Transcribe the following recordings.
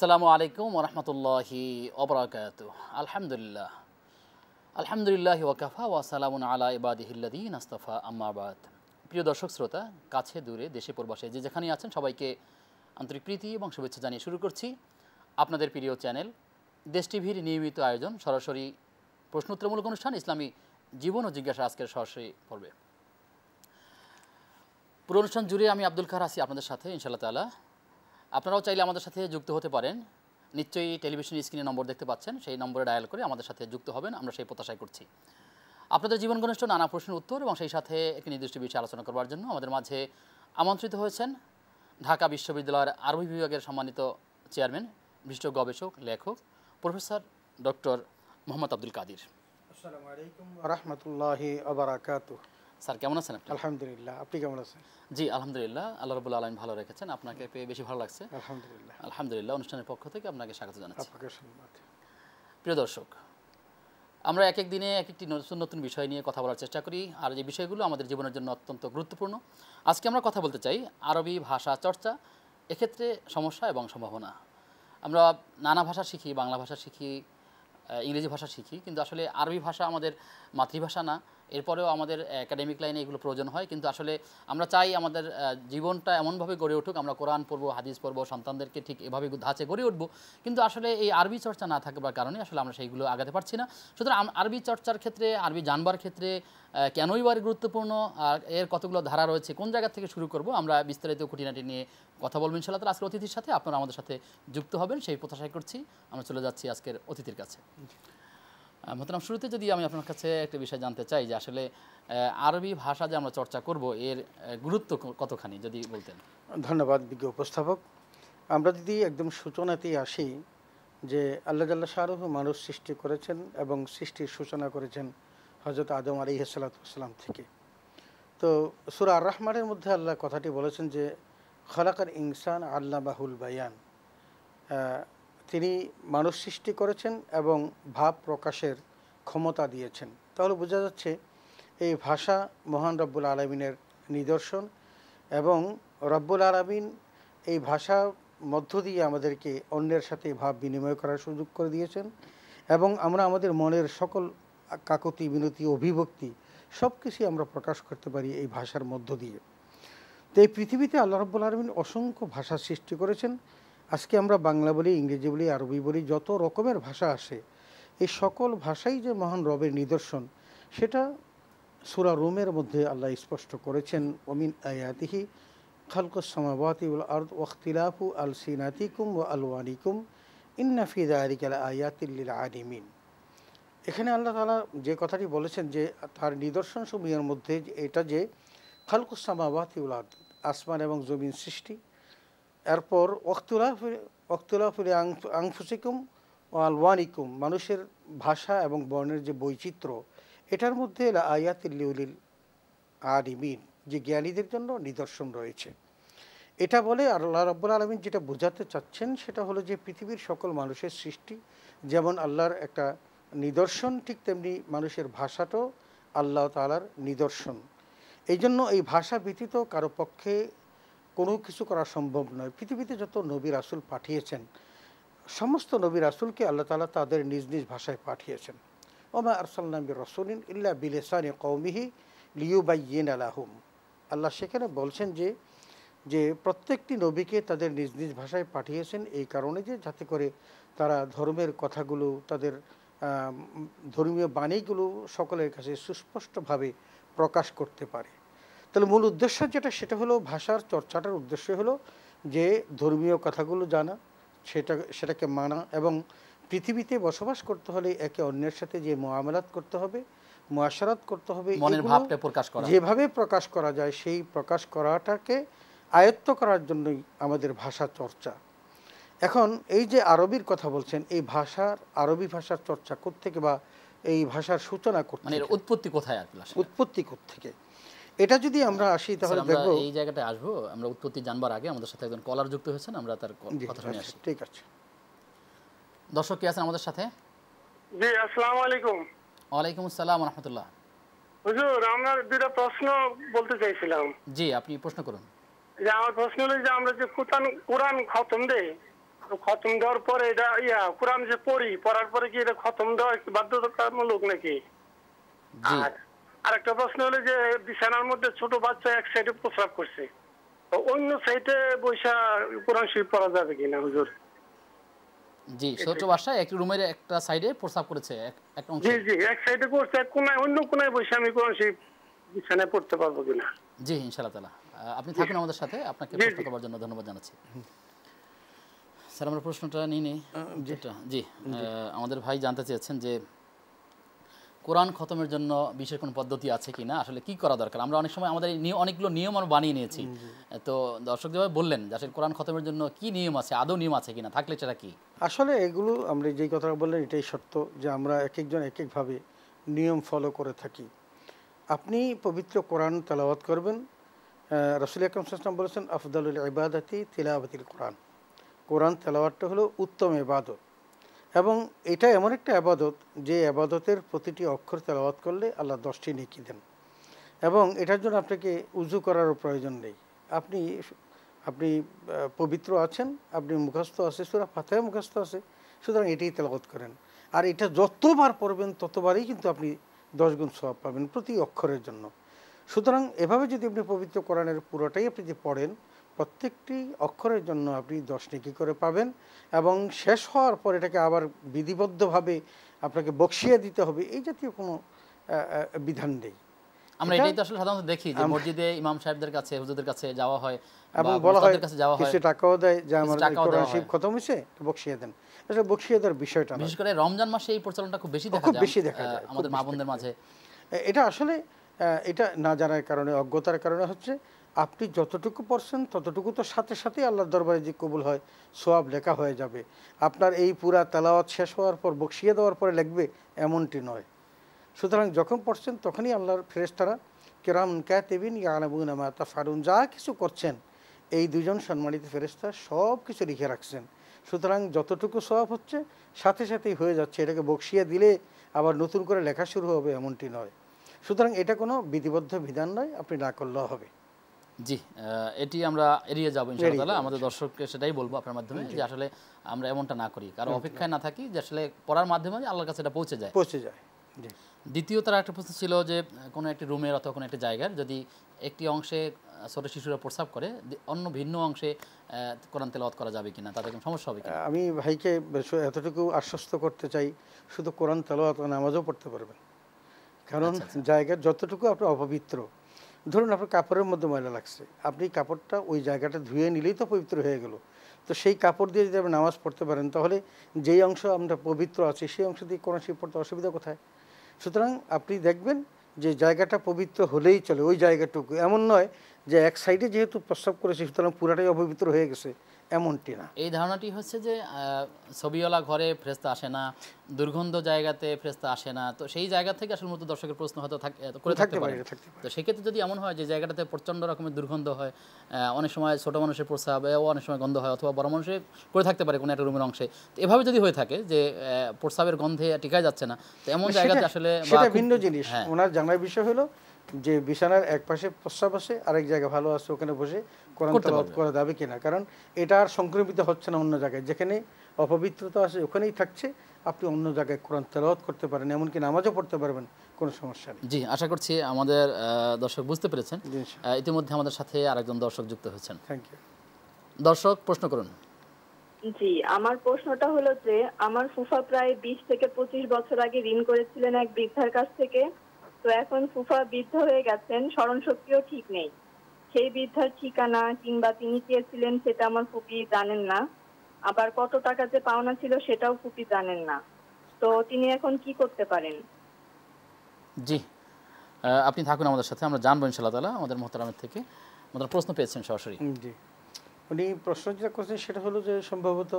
আসসালামু আলাইকুম ওরহমতুল্লাহি ওবরাকাত আলহামদুলিল্লাহ। আলহামদুলিল্লাহ ওয়াকাফা ওয়াসালামুন আলা ইবাদিহিল্লাদিন আস্তফা আম্মাবাদ প্রিয় দর্শক, শ্রোতা, কাছে, দূরে, দেশে, প্রবাসে যে যেখানে আছেন, সবাইকে আন্তরিক প্রীতি এবং শুভেচ্ছা জানিয়ে শুরু করছি। আপনাদের প্রিয় চ্যানেল। দেশ টিভির নিয়মিত আয়োজন সরাসরি প্রশ্নোত্তরমূলক অনুষ্ঠান, ইসলামী জীবন ও জিজ্ঞাসা আজকের সরাসরি পড়বে পুরো অনুষ্ঠান জুড়ে আমি আব্দুল খার আছি আপনাদের সাথে, ইনশাআল্লাহ তালা আপনারাও চাইলে আমাদের সাথে যুক্ত হতে পারেন। নিশ্চয়ই টেলিভিশন স্ক্রিনে নম্বর দেখতে পাচ্ছেন, সেই নম্বরে ডায়াল করে আমাদের সাথে যুক্ত হবেন, আমরা সেই প্রত্যাশাই করছি। আপনাদের জীবন ঘনিষ্ঠ নানা প্রশ্নের উত্তর এবং সেই সাথে একটি নির্দিষ্ট বিষয়ে আলোচনা করবার জন্য আমাদের মাঝে আমন্ত্রিত হয়েছেন ঢাকা বিশ্ববিদ্যালয়ের আরবি বিভাগের সম্মানিত চেয়ারম্যান বিশিষ্ট গবেষক লেখক প্রফেসর ডক্টর মোহাম্মদ আব্দুল কাদির। আসসালামু আলাইকুম রহমতুল্লাহি আবরাকাতু স্যার কেমন আছেন আপনি? আলহামদুলিল্লাহ আপনি কেমন আছেন? জি আলহামদুলিল্লাহ আল্লাহ রবুল্লা আলম ভালো রেখেছেন। আপনাকে পেয়ে বেশি ভালো লাগছে। আলহামদুলিল্লাহ। আলহামদুলিল্লাহ অনুষ্ঠানের পক্ষ থেকে আপনাকে স্বাগত জানাচ্ছি। প্রিয় দর্শক আমরা এক এক দিনে এক একটি নতুন নতুন বিষয় নিয়ে কথা বলার চেষ্টা করি। আর যে বিষয়গুলো আমাদের জীবনের জন্য অত্যন্ত গুরুত্বপূর্ণ আজকে আমরা কথা বলতে চাই আরবি ভাষা চর্চা এক্ষেত্রে সমস্যা এবং সম্ভাবনা। আমরা নানা ভাষা শিখি, বাংলা ভাষা শিখি ইংরেজি ভাষা শিখি, কিন্তু আসলে আরবি ভাষা আমাদের মাতৃভাষা না। এরপরেও আমাদের একাডেমিক লাইনে এগুলো প্রয়োজন হয়। কিন্তু আসলে আমরা চাই আমাদের জীবনটা এমনভাবে গড়ে উঠুক, আমরা কোরআন পড়ব, হাদিস পড়ব, সন্তানদেরকে ঠিক এভাবে ধাঁচে গড়ে উঠবো। কিন্তু আসলে এই আরবি চর্চা না থাকবার কারণে আসলে আমরা সেইগুলো আগাতে পারছি না। সুতরাং আরবি চর্চার ক্ষেত্রে, আরবি জানবার ক্ষেত্রে কেনই বার গুরুত্বপূর্ণ, আর এর কতগুলো ধারা রয়েছে, কোন জায়গা থেকে শুরু করব, আমরা বিস্তারিত খুঁটিনাটি নিয়ে কথা বলব ইনশাল্লাহ আজকের অতিথির সাথে আপনারা আমাদের সাথে যুক্ত হবেন, সেই প্রত্যাশাই করছি। আমরা চলে যাচ্ছি আজকের অতিথির কাছে। মতনাম শুরুতে যদি আমি আপনার কাছে একটা বিষয় জানতে চাই যে আসলে আরবি ভাষা যে আমরা চর্চা করব, এর গুরুত্ব কতখানি, যদি বলতেন। ধন্যবাদ বিজ্ঞ উপস্থাপক। আমরা যদি একদম সূচনাতেই আসি যে আল্লাহ জাল্লাহ শাহরুহ মানুষ সৃষ্টি করেছেন এবং সৃষ্টির সূচনা করেছেন হজরত আদম আলী সালাতাম থেকে। তো সুরা আর রহমানের মধ্যে আল্লাহ কথাটি বলেছেন যে খলাকার ইনসান আল্লাহ বাহুল বায়ান তিনি মানুষ সৃষ্টি করেছেন এবং ভাব প্রকাশের ক্ষমতা দিয়েছেন। তাহলে বোঝা যাচ্ছে এই ভাষা মহান রব্বুল আলমিনের নিদর্শন এবং রব্বুল আলমিন এই ভাষা মধ্য দিয়ে আমাদেরকে অন্যের সাথে ভাব বিনিময় করার সুযোগ করে দিয়েছেন এবং আমরা আমাদের মনের সকল কাকতি বিনতি অভিভক্তি সব কিছুই আমরা প্রকাশ করতে পারি এই ভাষার মধ্য দিয়ে। তো এই পৃথিবীতে আল্লাহ রব্বুল আলমিন অসংখ্য ভাষা সৃষ্টি করেছেন। আজকে আমরা বাংলা বলি, ইংরেজি বলি, আরবি বলি, যত রকমের ভাষা আসে, এই সকল ভাষাই যে মহান রবের নিদর্শন, সেটা সুরা রুমের মধ্যে আল্লাহ স্পষ্ট করেছেন, ওমিন আয়াতিহি খালকুস সামাবাতি উল আর্দ ওয়াক্তিলাফু আল সিনাতিকুম ও আলওয়ানিকুম ইন্নাফি দারিকাল আয়াতিল্লিল আলিমিন। এখানে আল্লাহ তালা যে কথাটি বলেছেন যে, তার নিদর্শন সমূহের মধ্যে এটা যে, খালকুস সামাবাতি উল আর্দ, আসমান এবং জমিন সৃষ্টি এরপর অক্তুলাফুল আংফুসিকুম ও আলওয়ানিকুম, মানুষের ভাষা এবং বর্ণের যে বৈচিত্র্য, এটার মধ্যে আয়াতিল্লিউলিল আলিমিন, যে জ্ঞানীদের জন্য নিদর্শন রয়েছে। এটা বলে আল্লাহ রব্বুল আলমিন যেটা বোঝাতে চাচ্ছেন, সেটা হলো যে পৃথিবীর সকল মানুষের সৃষ্টি, যেমন আল্লাহর একটা নিদর্শন, ঠিক তেমনি মানুষের ভাষাটাও আল্লাহ তালার নিদর্শন। এই জন্য এই ভাষা ব্যতীত কারও পক্ষে কোনো কিছু করা সম্ভব নয়। পৃথিবীতে যত নবী রাসুল পাঠিয়েছেন, সমস্ত নবী রাসুলকে আল্লাহ তালা তাদের নিজ নিজ ভাষায় পাঠিয়েছেন। ওমা আরসাল্লামী রসুলিন ইল্লা বিলেসানি কৌমিহি লিউবাইয়েন আলাহুম আল্লাহ সেখানে বলছেন যে যে প্রত্যেকটি নবীকে তাদের নিজ নিজ ভাষায় পাঠিয়েছেন এই কারণে যে, যাতে করে তারা ধর্মের কথাগুলো, তাদের ধর্মীয় বাণীগুলো সকলের কাছে সুস্পষ্টভাবে প্রকাশ করতে পারে। তাহলে মূল উদ্দেশ্য যেটা সেটা হলো ভাষার চর্চাটার উদ্দেশ্য হলো যে ধর্মীয় কথাগুলো জানা সেটা সেটাকে মানা এবং পৃথিবীতে বসবাস করতে হলে একে অন্যের সাথে যে মোয়ামেলাত করতে হবে মোয়াশারাত করতে হবে মনের ভাবটা প্রকাশ করা। যেভাবে প্রকাশ করা যায় সেই প্রকাশ করাটাকে আয়ত্ত করার জন্যই আমাদের ভাষা চর্চা। এখন এই যে আরবির কথা বলছেন এই ভাষার আরবি ভাষার চর্চা থেকে বা এই ভাষার সূচনা করতে মানে উৎপত্তি কোথায় উৎপত্তি থেকে এটা যদি আমরা আসি তাহলে আমরা দেখব এই জায়গাটায় আসব। আমরা উৎপত্তি জানবার আগে আমাদের সাথে একজন কলার যুক্ত হয়েছেন আমরা তার জি, কথা শুনে আচ্ছা, আসি। ঠিক আছে। দর্শক কি আছেন আমাদের সাথে? জি আসসালামু আলাইকুম। ওয়ালাইকুম আসসালাম রহমতুল্লাহ। হুজুর আমরা দুটা প্রশ্ন বলতে চাইছিলাম। জি আপনি প্রশ্ন করুন। যে আমার প্রশ্ন হলো যে আমরা যে কোরআন কোরআন খতম দেই খতম দেওয়ার পরে এটা ইয়া কোরআন যে পড়ি পড়ার পরে কি এটা খতম দেওয়া কি বাধ্যতামূলক নাকি? জি। আরেকটা প্রশ্ন হলো যে বিছানার মধ্যে ছোট বাচ্চা এক সাইডে প্রস্রাব করছে। অন্য সাইডে বৈশা কোরআন শরীফ পড়া যাবে কিনা হুজুর? জি ছোট বাসায় একটি রুমের একটা সাইডে প্রস্তাব করেছে এক- একটা অংশ। জি জি এক সাইডে করছে এক কোনায় অন্য কোনায় বসে আমি কোরআন শরীফ বিছানায় পড়তে পারব কিনা? জি ইনশাআল্লাহ তালা। আপনি থাকুন আমাদের সাথে আপনাকে প্রশ্ন করার জন্য ধন্যবাদ জানাচ্ছি। স্যার আমরা প্রশ্নটা নিয়ে নিই যেটা জি। আমাদের ভাই জানতে চেয়েছেন যে কোরআন খতমের জন্য বিশেষ কোনো পদ্ধতি আছে কি না আসলে কি করা দরকার? আমরা অনেক সময় আমাদের অনেকগুলো নিয়ম আমরা বানিয়ে নিয়েছি। তো দর্শক যেভাবে বললেন যে আসলে কোরআন খতমের জন্য কি নিয়ম আছে আদৌ নিয়ম আছে কিনা থাকলে সেটা কি? আসলে এগুলো আমরা যেই কথাটা বললেন এটাই সত্য যে আমরা এক একজন এক একভাবে নিয়ম ফলো করে থাকি। আপনি পবিত্র কোরআন তেলাওয়াত করবেন। রসুল আকরম সাল্লাম বলেছেন আফদালুল ইবাদতি তিলাওয়াতিল কোরআন। কোরআন তেলাওয়াতটা হলো উত্তম ইবাদত। এবং এটা এমন একটা আবাদত যে আবাদতের প্রতিটি অক্ষর তেলাওয়াত করলে আল্লাহ দশটি নেকি দেন। এবং এটার জন্য আপনাকে উজু করারও প্রয়োজন নেই। আপনি আপনি পবিত্র আছেন, আপনি মুখস্থ আছে, সুরা ফাতেহা মুখস্থ আছে, সুতরাং এটাই তেলাওয়াত করেন। আর এটা যতবার পড়বেন, ততবারই কিন্তু আপনি দশ গুণ সওয়াব পাবেন প্রতি অক্ষরের জন্য। সুতরাং এভাবে যদি আপনি পবিত্র কোরআনের পুরোটাই আপনি যদি পড়েন প্রত্যেকটি অক্ষরের জন্য আপনি দশ নেকি করে পাবেন এবং শেষ হওয়ার পর এটাকে আবার বিধিবদ্ধভাবে আপনাকে বকশিয়ে দিতে হবে। এই জাতীয় কোনো বিধান নেই। আমরা এটা- এটাই তো আসলে সাধারণত দেখি যে মসজিদে ইমাম সাহেবদের কাছে হুজুরদের কাছে যাওয়া হয় এবং বলা হয় কাছে যাওয়া হয়। কিছু টাকাও দেয় যে আমার কোরআন শরীফ খতম হয়েছে বকশিয়ে দেন। আসলে বকশিয়ে দেওয়ার বিষয়টা বিশেষ করে রমজান মাসে এই প্রচলনটা খুব বেশি দেখা যায়। বেশি দেখা যায়, আমাদের মা বোনদের মাঝে। এটা আসলে এটা না জানার কারণে অজ্ঞতার কারণে হচ্ছে আপনি যতটুকু পড়ছেন ততটুকু তো সাথে সাথেই আল্লাহর দরবারে যে কবুল হয়, সোয়াব লেখা হয়ে যাবে। আপনার এই পুরা তেলাওয়াত শেষ হওয়ার পর, বকশিয়ে দেওয়ার পরে লিখবে, এমনটি নয়। সুতরাং যখন পড়ছেন তখনই আল্লাহর ফেরেশতারা, কেরাম ক্যাতেবিন ইয়ালাবুন আমা তাফারুন যা কিছু করছেন, এই দুজন সম্মানিত ফেরেশতা সব কিছু লিখে রাখছেন। সুতরাং যতটুকু সওয়াব হচ্ছে, সাথে সাথেই হয়ে যাচ্ছে। এটাকে বকশিয়ে দিলে আবার নতুন করে লেখা শুরু হবে, এমনটি নয়। সুতরাং এটা কোনো বিধিবদ্ধ বিধান নয়, আপনি না করলেও হবে। জি এটি আমরা এড়িয়ে যাব ইনশাআল্লাহ আমাদের দর্শককে সেটাই বলব আপনার মাধ্যমে যে আসলে আমরা এমনটা না করি। কারও অপেক্ষায় না থাকি যে আসলে পড়ার মাধ্যমে আল্লাহর কাছে এটা পৌঁছে যায়। পৌঁছে যায়। দ্বিতীয় তার একটা প্রশ্ন ছিল যে কোনো একটি রুমের অথবা কোনো একটি জায়গার যদি একটি অংশে ছোট শিশুরা প্রস্রাব করে অন্য ভিন্ন অংশে কোরআন তেলাওয়াত করা যাবে কিনা তাদের কোনো সমস্যা হবে আমি ভাইকে এতটুকু আশ্বস্ত করতে চাই শুধু কোরআন তেলাওয়াত নামাজও পড়তে পারবেন। কারণ জায়গার যতটুকু আপনার অপবিত্র ধরুন আপনার কাপড়ের মধ্যে ময়লা লাগছে, আপনি কাপড়টা ওই জায়গাটা ধুয়ে নিলেই তো পবিত্র হয়ে গেল। তো সেই কাপড় দিয়ে যদি আপনি নামাজ পড়তে পারেন, তাহলে যেই অংশ আমরা পবিত্র আছে, সেই অংশ দিয়ে কোরআন শরীফ পড়তে অসুবিধা কোথায়? সুতরাং আপনি দেখবেন যে জায়গাটা পবিত্র হলেই চলে, ওই জায়গাটুকু। এমন নয় যে এক সাইডে যেহেতু প্রস্রাব করেছে, সুতরাং পুরাটাই অপবিত্র হয়ে গেছে। এমনটি না। এই ধারণাটি হচ্ছে যে ছবিওয়ালা ঘরে ফ্রেস্তা আসে না দুর্গন্ধ জায়গাতে ফ্রেস্তা আসে না তো সেই জায়গা থেকে আসলে মূলত দর্শকের প্রশ্ন হয়তো করে থাকতে পারে। তো সেক্ষেত্রে যদি এমন হয় যে জায়গাটাতে প্রচণ্ড রকমের দুর্গন্ধ হয় অনেক সময় ছোট মানুষের প্রস্রাব এও অনেক সময় গন্ধ হয় অথবা বড় মানুষের করে থাকতে পারে কোনো একটা রুমের অংশে। তো এভাবে যদি হয়ে থাকে যে প্রস্রাবের গন্ধে টিকাই যাচ্ছে না তো এমন জায়গাতে আসলে ভিন্ন জিনিস। হ্যাঁ। ওনার জানার বিষয় হলো যে বিছানার এক পাশে প্রস্রাব আছে আরেক জায়গা ভালো আছে ওখানে বসে কোরআন তেলাওয়াত করা যাবে কিনা? কারণ এটা আর সংক্রমিত হচ্ছে না অন্য জায়গায়। যেখানে অপবিত্রতা আছে ওখানেই থাকছে। আপনি অন্য জায়গায় কোরআন তেলাওয়াত করতে পারেন এমনকি নামাজও পড়তে পারবেন কোনো সমস্যা নেই। জি আশা করছি আমাদের দর্শক বুঝতে পেরেছেন। ইতিমধ্যে আমাদের সাথে আরেকজন দর্শক যুক্ত হয়েছেন। থ্যাংক ইউ দর্শক প্রশ্ন করুন। জি আমার প্রশ্নটা হলো যে আমার ফুফা প্রায় বিশ থেকে পঁচিশ বছর আগে ঋণ করেছিলেন এক বৃদ্ধার কাছ থেকে। তো এখন ফুফা বৃদ্ধ হয়ে গেছেন স্মরণ শক্তিও ঠিক নেই। সেই বৃদ্ধার ঠিকানা কিংবা তিনি কে ছিলেন সেটা আমার ফুপি জানেন না। আবার কত টাকা যে পাওনা ছিল সেটাও ফুপি জানেন না। তো তিনি এখন কি করতে পারেন? জি আপনি থাকুন আমাদের সাথে আমরা জানব ইনশাল্লাহ তালা আমাদের মোহতারামের থেকে। আমাদের প্রশ্ন পেয়েছেন সরাসরি। জি। উনি প্রশ্ন যেটা করছেন সেটা হলো যে সম্ভবত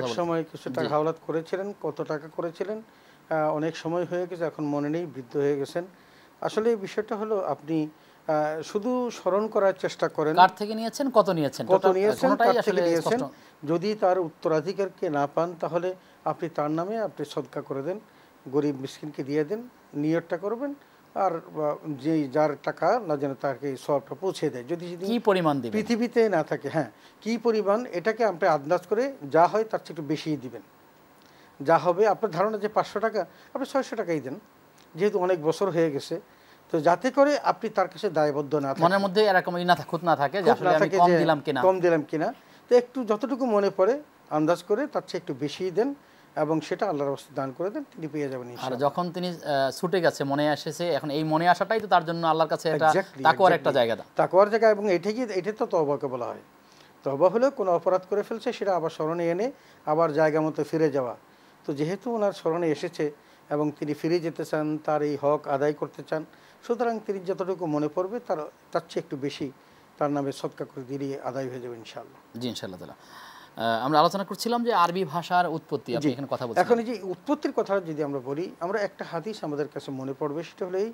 এক সময় কিছু টাকা হাওলাত করেছিলেন কত টাকা করেছিলেন অনেক সময় হয়ে গেছে এখন মনে নেই বৃদ্ধ হয়ে গেছেন। আসলে এই বিষয়টা হলো আপনি শুধু স্মরণ করার চেষ্টা করেন। কার থেকে নিয়েছেন কত নিয়েছেন? কত নিয়েছেন কার থেকে নিয়েছেন। যদি তার উত্তরাধিকারকে না পান তাহলে আপনি তার নামে আপনি সদকা করে দেন গরিব মিসকিনকে দিয়ে দেন নিয়তটা করবেন আর যে যার টাকা না যেন তাকে সবটা পৌঁছে দেয়। যদি যদি কি পরিমাণ দিবেন? পৃথিবীতে না থাকে হ্যাঁ কি পরিমাণ এটাকে আপনি আন্দাজ করে যা হয় তার চেয়ে একটু বেশিই দিবেন। যা হবে আপনার ধারণা যে পাঁচশো টাকা আপনি ছয়শো টাকাই দেন। যেহেতু অনেক বছর হয়ে গেছে তো যাতে করে আপনি তার কাছে দায়বদ্ধ না মনের মধ্যে এরকম না খুঁত না থাকে না কম দিলাম কিনা। কম দিলাম কিনা। তো একটু যতটুকু মনে পড়ে আন্দাজ করে তার চেয়ে একটু বেশিই দেন এবং সেটা আল্লাহর রাস্তায় দান করে দেন তিনি পেয়ে যাবেন আর যখন তিনি ছুটে গেছে মনে এসেছে এখন এই মনে আসাটাই তো তার জন্য আল্লাহর কাছে একটা Exactly, তাকুয়ার একটা জায়গা। দা তাকওয়ার জায়গা এবং এটা কি এটা তো তবাকে বলা হয়। তবা হলো কোনো অপরাধ করে ফেলছে সেটা আবার স্মরণে এনে আবার জায়গা মতো ফিরে যাওয়া। তো যেহেতু ওনার স্মরণে এসেছে এবং তিনি ফিরে যেতে চান তার এই হক আদায় করতে চান সুতরাং তিনি যতটুকু মনে পড়বে তার তার চেয়ে একটু বেশি তার নামে সৎকা করে দিলে আদায় হয়ে যাবে ইনশাল্লাহ জি ইনশাআল্লাহ তাআলা আমরা আলোচনা করছিলাম যে আরবি ভাষার উৎপত্তি আপনি এখানে কথা বলছেন এখন এই যে উৎপত্তির কথা যদি আমরা বলি আমরা একটা হাদিস আমাদের কাছে মনে পড়বে সেটা হলো এই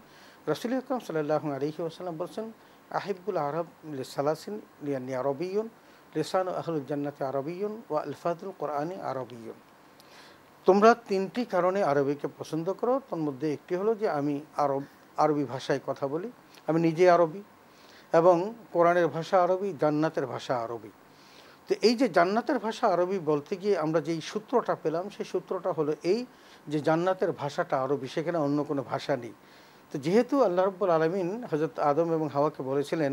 রসুল আকরম সাল্লাহ আলহি ওসাল্লাম বলছেন আহিবুল আরব সালাসিন লিয়ানি আরবিয়ন লেসান আহলুল জান্নাতে আরবিয়ন ও আলফাতুল কোরআনে আরবিয়ন। তোমরা তিনটি কারণে আরবিকে পছন্দ করো। তার মধ্যে একটি হলো যে, আমি আরব, আরবি ভাষায় কথা বলি। আমি নিজে আরবি এবং কোরআনের ভাষা আরবি, জান্নাতের ভাষা আরবি। তো এই যে জান্নাতের ভাষা আরবি বলতে গিয়ে আমরা যেই সূত্রটা পেলাম, সেই সূত্রটা হলো এই যে জান্নাতের ভাষাটা আরবি, সেখানে অন্য কোনো ভাষা নেই। তো যেহেতু আল্লাহ রব্বুল আলমিন হজরত আদম এবং হাওয়াকে বলেছিলেন,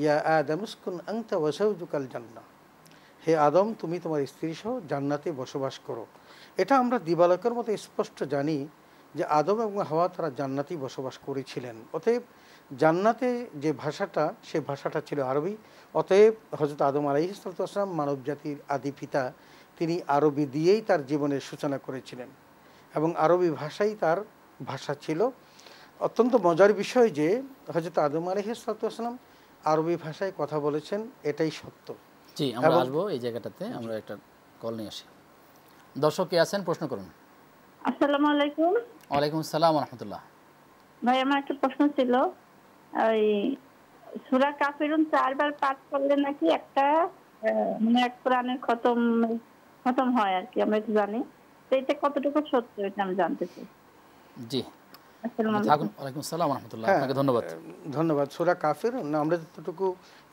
ইয়া আদমুসকুন আংতা ওয়াসাউজুকাল জান্না হে আদম, তুমি তোমার স্ত্রী সহ জান্নাতে বসবাস করো। এটা আমরা দিবালকের মতো স্পষ্ট জানি যে আদম এবং হাওয়া তারা জান্নাতেই বসবাস করেছিলেন। অতএব জান্নাতে যে ভাষাটা সে ভাষাটা ছিল আরবি। অতএব হজরত আদম আলাইসালাম মানব জাতির আদি পিতা তিনি আরবি দিয়েই তার জীবনের সূচনা করেছিলেন এবং আরবি ভাষাই তার ভাষা ছিল। অত্যন্ত মজার বিষয় যে হজরত আদম আলহিসাল্লাম আরবি ভাষায় কথা বলেছেন এটাই সত্য। জি আমরা আসব এই জায়গাটাতে আমরা একটা কল নিয়ে আসি। দর্শক কে আছেন প্রশ্ন করুন। আসসালামু আলাইকুম। ওয়ালাইকুম আসসালাম রহমতুল্লাহ। ভাই আমার একটা প্রশ্ন ছিল। ওই সূরা কাফিরুন চারবার পাঠ করলে নাকি একটা মানে এক কোরআনের খতম খতম হয় আর কি আমরা একটু জানি। তো এটা কতটুকু সত্য এটা আমি জানতে চাই। জি। হ্যাঁ, আপনাকে ধন্যবাদ। ধন্যবাদ। সুরা কাফির আমরা যতটুকু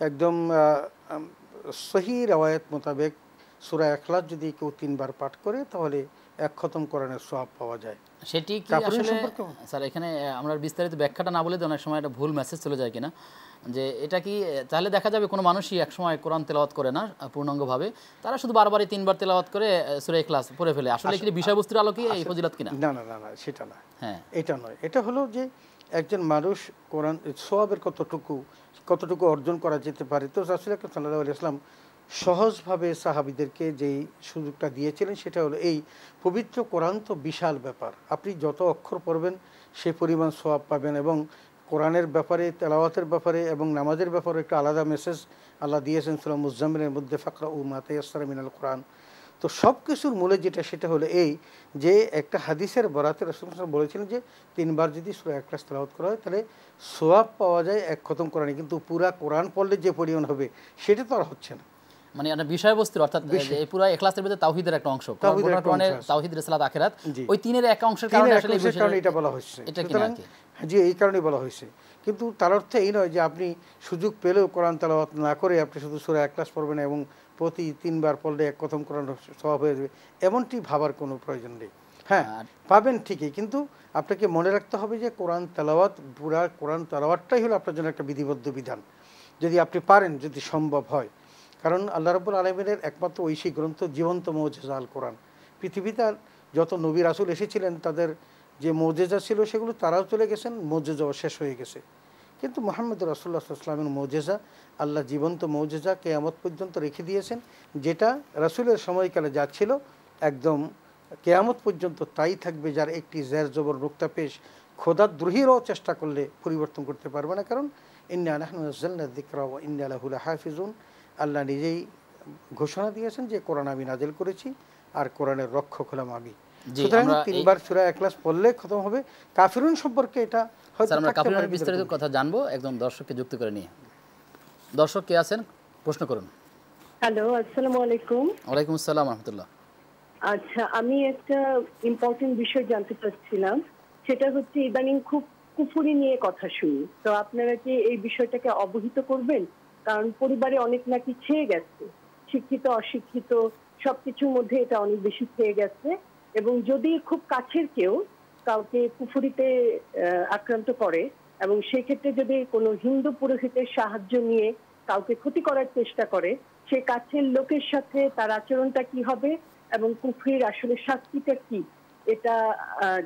একদম সহি রেওয়ায়ত মোতাবেক সুরা এখলাস যদি কেউ তিনবার পাঠ করে তাহলে এক খতম কোরআনের সব পাওয়া যায়। সেটি কি আসলে স্যার এখানে আমরা বিস্তারিত ব্যাখ্যাটা না বলে অনেক সময় একটা ভুল মেসেজ চলে যায় কিনা। যে এটা কি তাহলে দেখা যাবে কোনো মানুষই এক সময় কোরআন তেলাওয়াত করে না পূর্ণাঙ্গভাবে। তারা শুধু বারবারই তিনবার তেলাওয়াত করে সুরে ক্লাস পড়ে ফেলে। আসলে কি বিষয়বস্তুর আলোকে এই ফজিলত কিনা? না না না না সেটা না। হ্যাঁ। এটা নয়। এটা হলো যে একজন মানুষ কোরআন সোয়াবের কতটুকু কতটুকু অর্জন করা যেতে পারে। তো রাসুল আকরম সাল্লাহ আলি ইসলাম সহজভাবে সাহাবিদেরকে যেই সুযোগটা দিয়েছিলেন, সেটা হলো এই পবিত্র কোরআন তো বিশাল ব্যাপার। আপনি যত অক্ষর পড়বেন, সে পরিমাণ সোয়াব পাবেন এবং কোরআনের ব্যাপারে, তেলাওয়াতের ব্যাপারে এবং নামাজের ব্যাপারে একটা আলাদা মেসেজ আল্লাহ দিয়েছেন সুলাম মুজাম্মিনের মধ্যে ফাকরা উ মাতাইয়াসার মিনাল কোরআন। তো সব কিছুর মূলে যেটা, সেটা হলো এই যে একটা হাদিসের বরাতে রসুল বলেছিলেন যে, তিনবার যদি সুরা এক ক্লাস তেলাওয়াত করা হয়, তাহলে সোয়াব পাওয়া যায় এক খতম কোরআনে। কিন্তু পুরা কোরআন পড়লে যে পরিমাণ হবে, সেটা তো আর হচ্ছে না। মানে একটা বিষয়বস্তুর অর্থাৎ এই পুরো এখলাসের ভিতরে তাওহিদের একটা অংশ। কোরআনের। তাওহিদ রিসালাত আখিরাত ওই তিনের এক অংশের কারণে আসলে এই বিষয়টা- এটা বলা হচ্ছে। এটা কিনা সুতরাং কি? জি এই কারণেই বলা হয়েছে। কিন্তু তার অর্থ এই নয় যে আপনি সুযোগ পেলেও কোরআন তেলাওয়াত না করে আপনি শুধু সুরা এক ক্লাস পড়বেন এবং প্রতি তিনবার পড়লে এক প্রথম কোরআন স্বভাব হয়ে যাবে এমনটি ভাবার কোনো প্রয়োজন নেই। হ্যাঁ পাবেন ঠিকই কিন্তু আপনাকে মনে রাখতে হবে যে কোরআন তেলাওয়াত পুরা কোরআন তেলাওয়াতটাই হলো আপনার জন্য একটা বিধিবদ্ধ বিধান। যদি আপনি পারেন যদি সম্ভব হয়। কারণ আল্লাহ রব্বুল আলমিনের একমাত্র ঐশী গ্রন্থ জীবন্ত মৌজেজা আল কোরআন। পৃথিবীতে যত নবী রাসুল এসেছিলেন, তাদের যে মৌজেজা ছিল সেগুলো তারাও চলে গেছেন, মৌজেজাও শেষ হয়ে গেছে। কিন্তু মোহাম্মদ রাসুল্লাহ ইসলামের মৌজেজা আল্লাহ জীবন্ত মৌজেজা কেয়ামত পর্যন্ত রেখে দিয়েছেন, যেটা রাসুলের সময়কালে যা ছিল একদম কেয়ামত পর্যন্ত তাই থাকবে, যার একটি জের জবর রুক্তা পেশ খোদাদ্রোহীরাও চেষ্টা করলে পরিবর্তন করতে পারবে না। কারণ, ইন্না ওয়া ইন্না লাহু লাহাফিজুন। আল্লাহ নিজেই ঘোষণা দিয়েছেন যে কোরআন আমি নাজিল করেছি আর কোরআনের রক্ষক হলাম আমি। সুতরাং তিনবার সূরা একলাস পড়লে খতম হবে। কাফিরুন সম্পর্কে এটা আমরা কিন্তু বিস্তারিত কথা জানব একজন দর্শককে যুক্ত করে নিয়ে। দর্শক কে আছেন? প্রশ্ন করুন। হ্যালো আসসালামু আলাইকুম। ওয়ালাইকুম আসসালাম রহমতুল্লাহ। আচ্ছা আমি একটা ইম্পর্টেন্ট বিষয় জানতে চাচ্ছিলাম। সেটা হচ্ছে ইদানিং খুব কুফুরি নিয়ে কথা শুনি। তো আপনারা কি এই বিষয়টাকে অবহিত করবেন? কারণ পরিবারে অনেক নাকি ছেয়ে গেছে। শিক্ষিত অশিক্ষিত সবকিছুর মধ্যে এটা অনেক বেশি ছেয়ে গেছে এবং যদি খুব কাছের কেউ কাউকে কুফুরিতে আহ, আক্রান্ত করে এবং সেক্ষেত্রে যদি কোনো হিন্দু পুরোহিতের সাহায্য নিয়ে কাউকে ক্ষতি করার চেষ্টা করে সে কাছের লোকের সাথে তার আচরণটা কি হবে এবং কুফরির আসলে শাস্তিটা কি এটা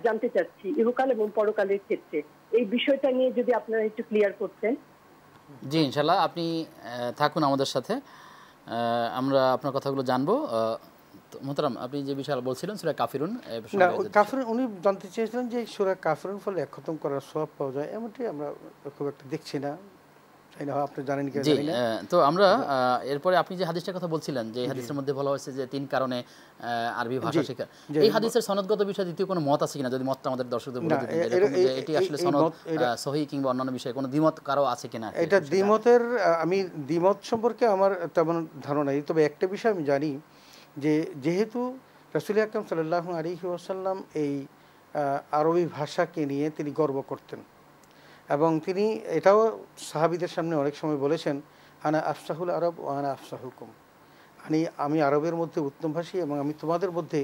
জানতে চাচ্ছি ইহকাল এবং পরকালের ক্ষেত্রে। এই বিষয়টা নিয়ে যদি আপনারা একটু ক্লিয়ার করতেন। জি ইনশাল্লাহ আপনি থাকুন আমাদের সাথে। আহ, আমরা আপনার কথাগুলো জানব। আহ, তো মোহতারাম আপনি যে বিষয় বলছিলেন সুরা কাফিরুন কাফিরুন উনি জানতে চেয়েছিলেন যে সুরা কাফিরুন ফলে খতম করার সব পাওয়া যায়। এমনটি আমরা খুব একটা দেখছি না। আপনি জানেন কি জি জানি না? আহ, তো আমরা এরপরে আপনি যে হাদিসটার কথা বলছিলেন যে হাদিসের মধ্যে বলা হয়েছে যে তিন কারণে আরবি ভাষা শেখা। এই হাদিসের সনদগত বিষয়ে দ্বিতীয় কোনো মত আছে কিনা? যদি মতটা আমাদের দর্শকদের বলে দিতেন যে এটি আসলে সনদ সহি কিংবা অন্যান্য বিষয়ে কোনো দ্বিমত কারও আছে কিনা এটা দ্বিমতের আমি দ্বিমত সম্পর্কে আমার তেমন ধারণা নেই তবে একটা বিষয় আমি জানি যে যেহেতু রসুল আকরম সাল্লাহ আলী ওসাল্লাম এই আরবি ভাষাকে নিয়ে তিনি গর্ব করতেন। এবং তিনি এটাও সাহাবিদের সামনে অনেক সময় বলেছেন, আনা আফসাহুল আরব ও আনা আফসাহুকুম। আমি আমি আরবের মধ্যে উত্তম ভাষী এবং আমি তোমাদের মধ্যে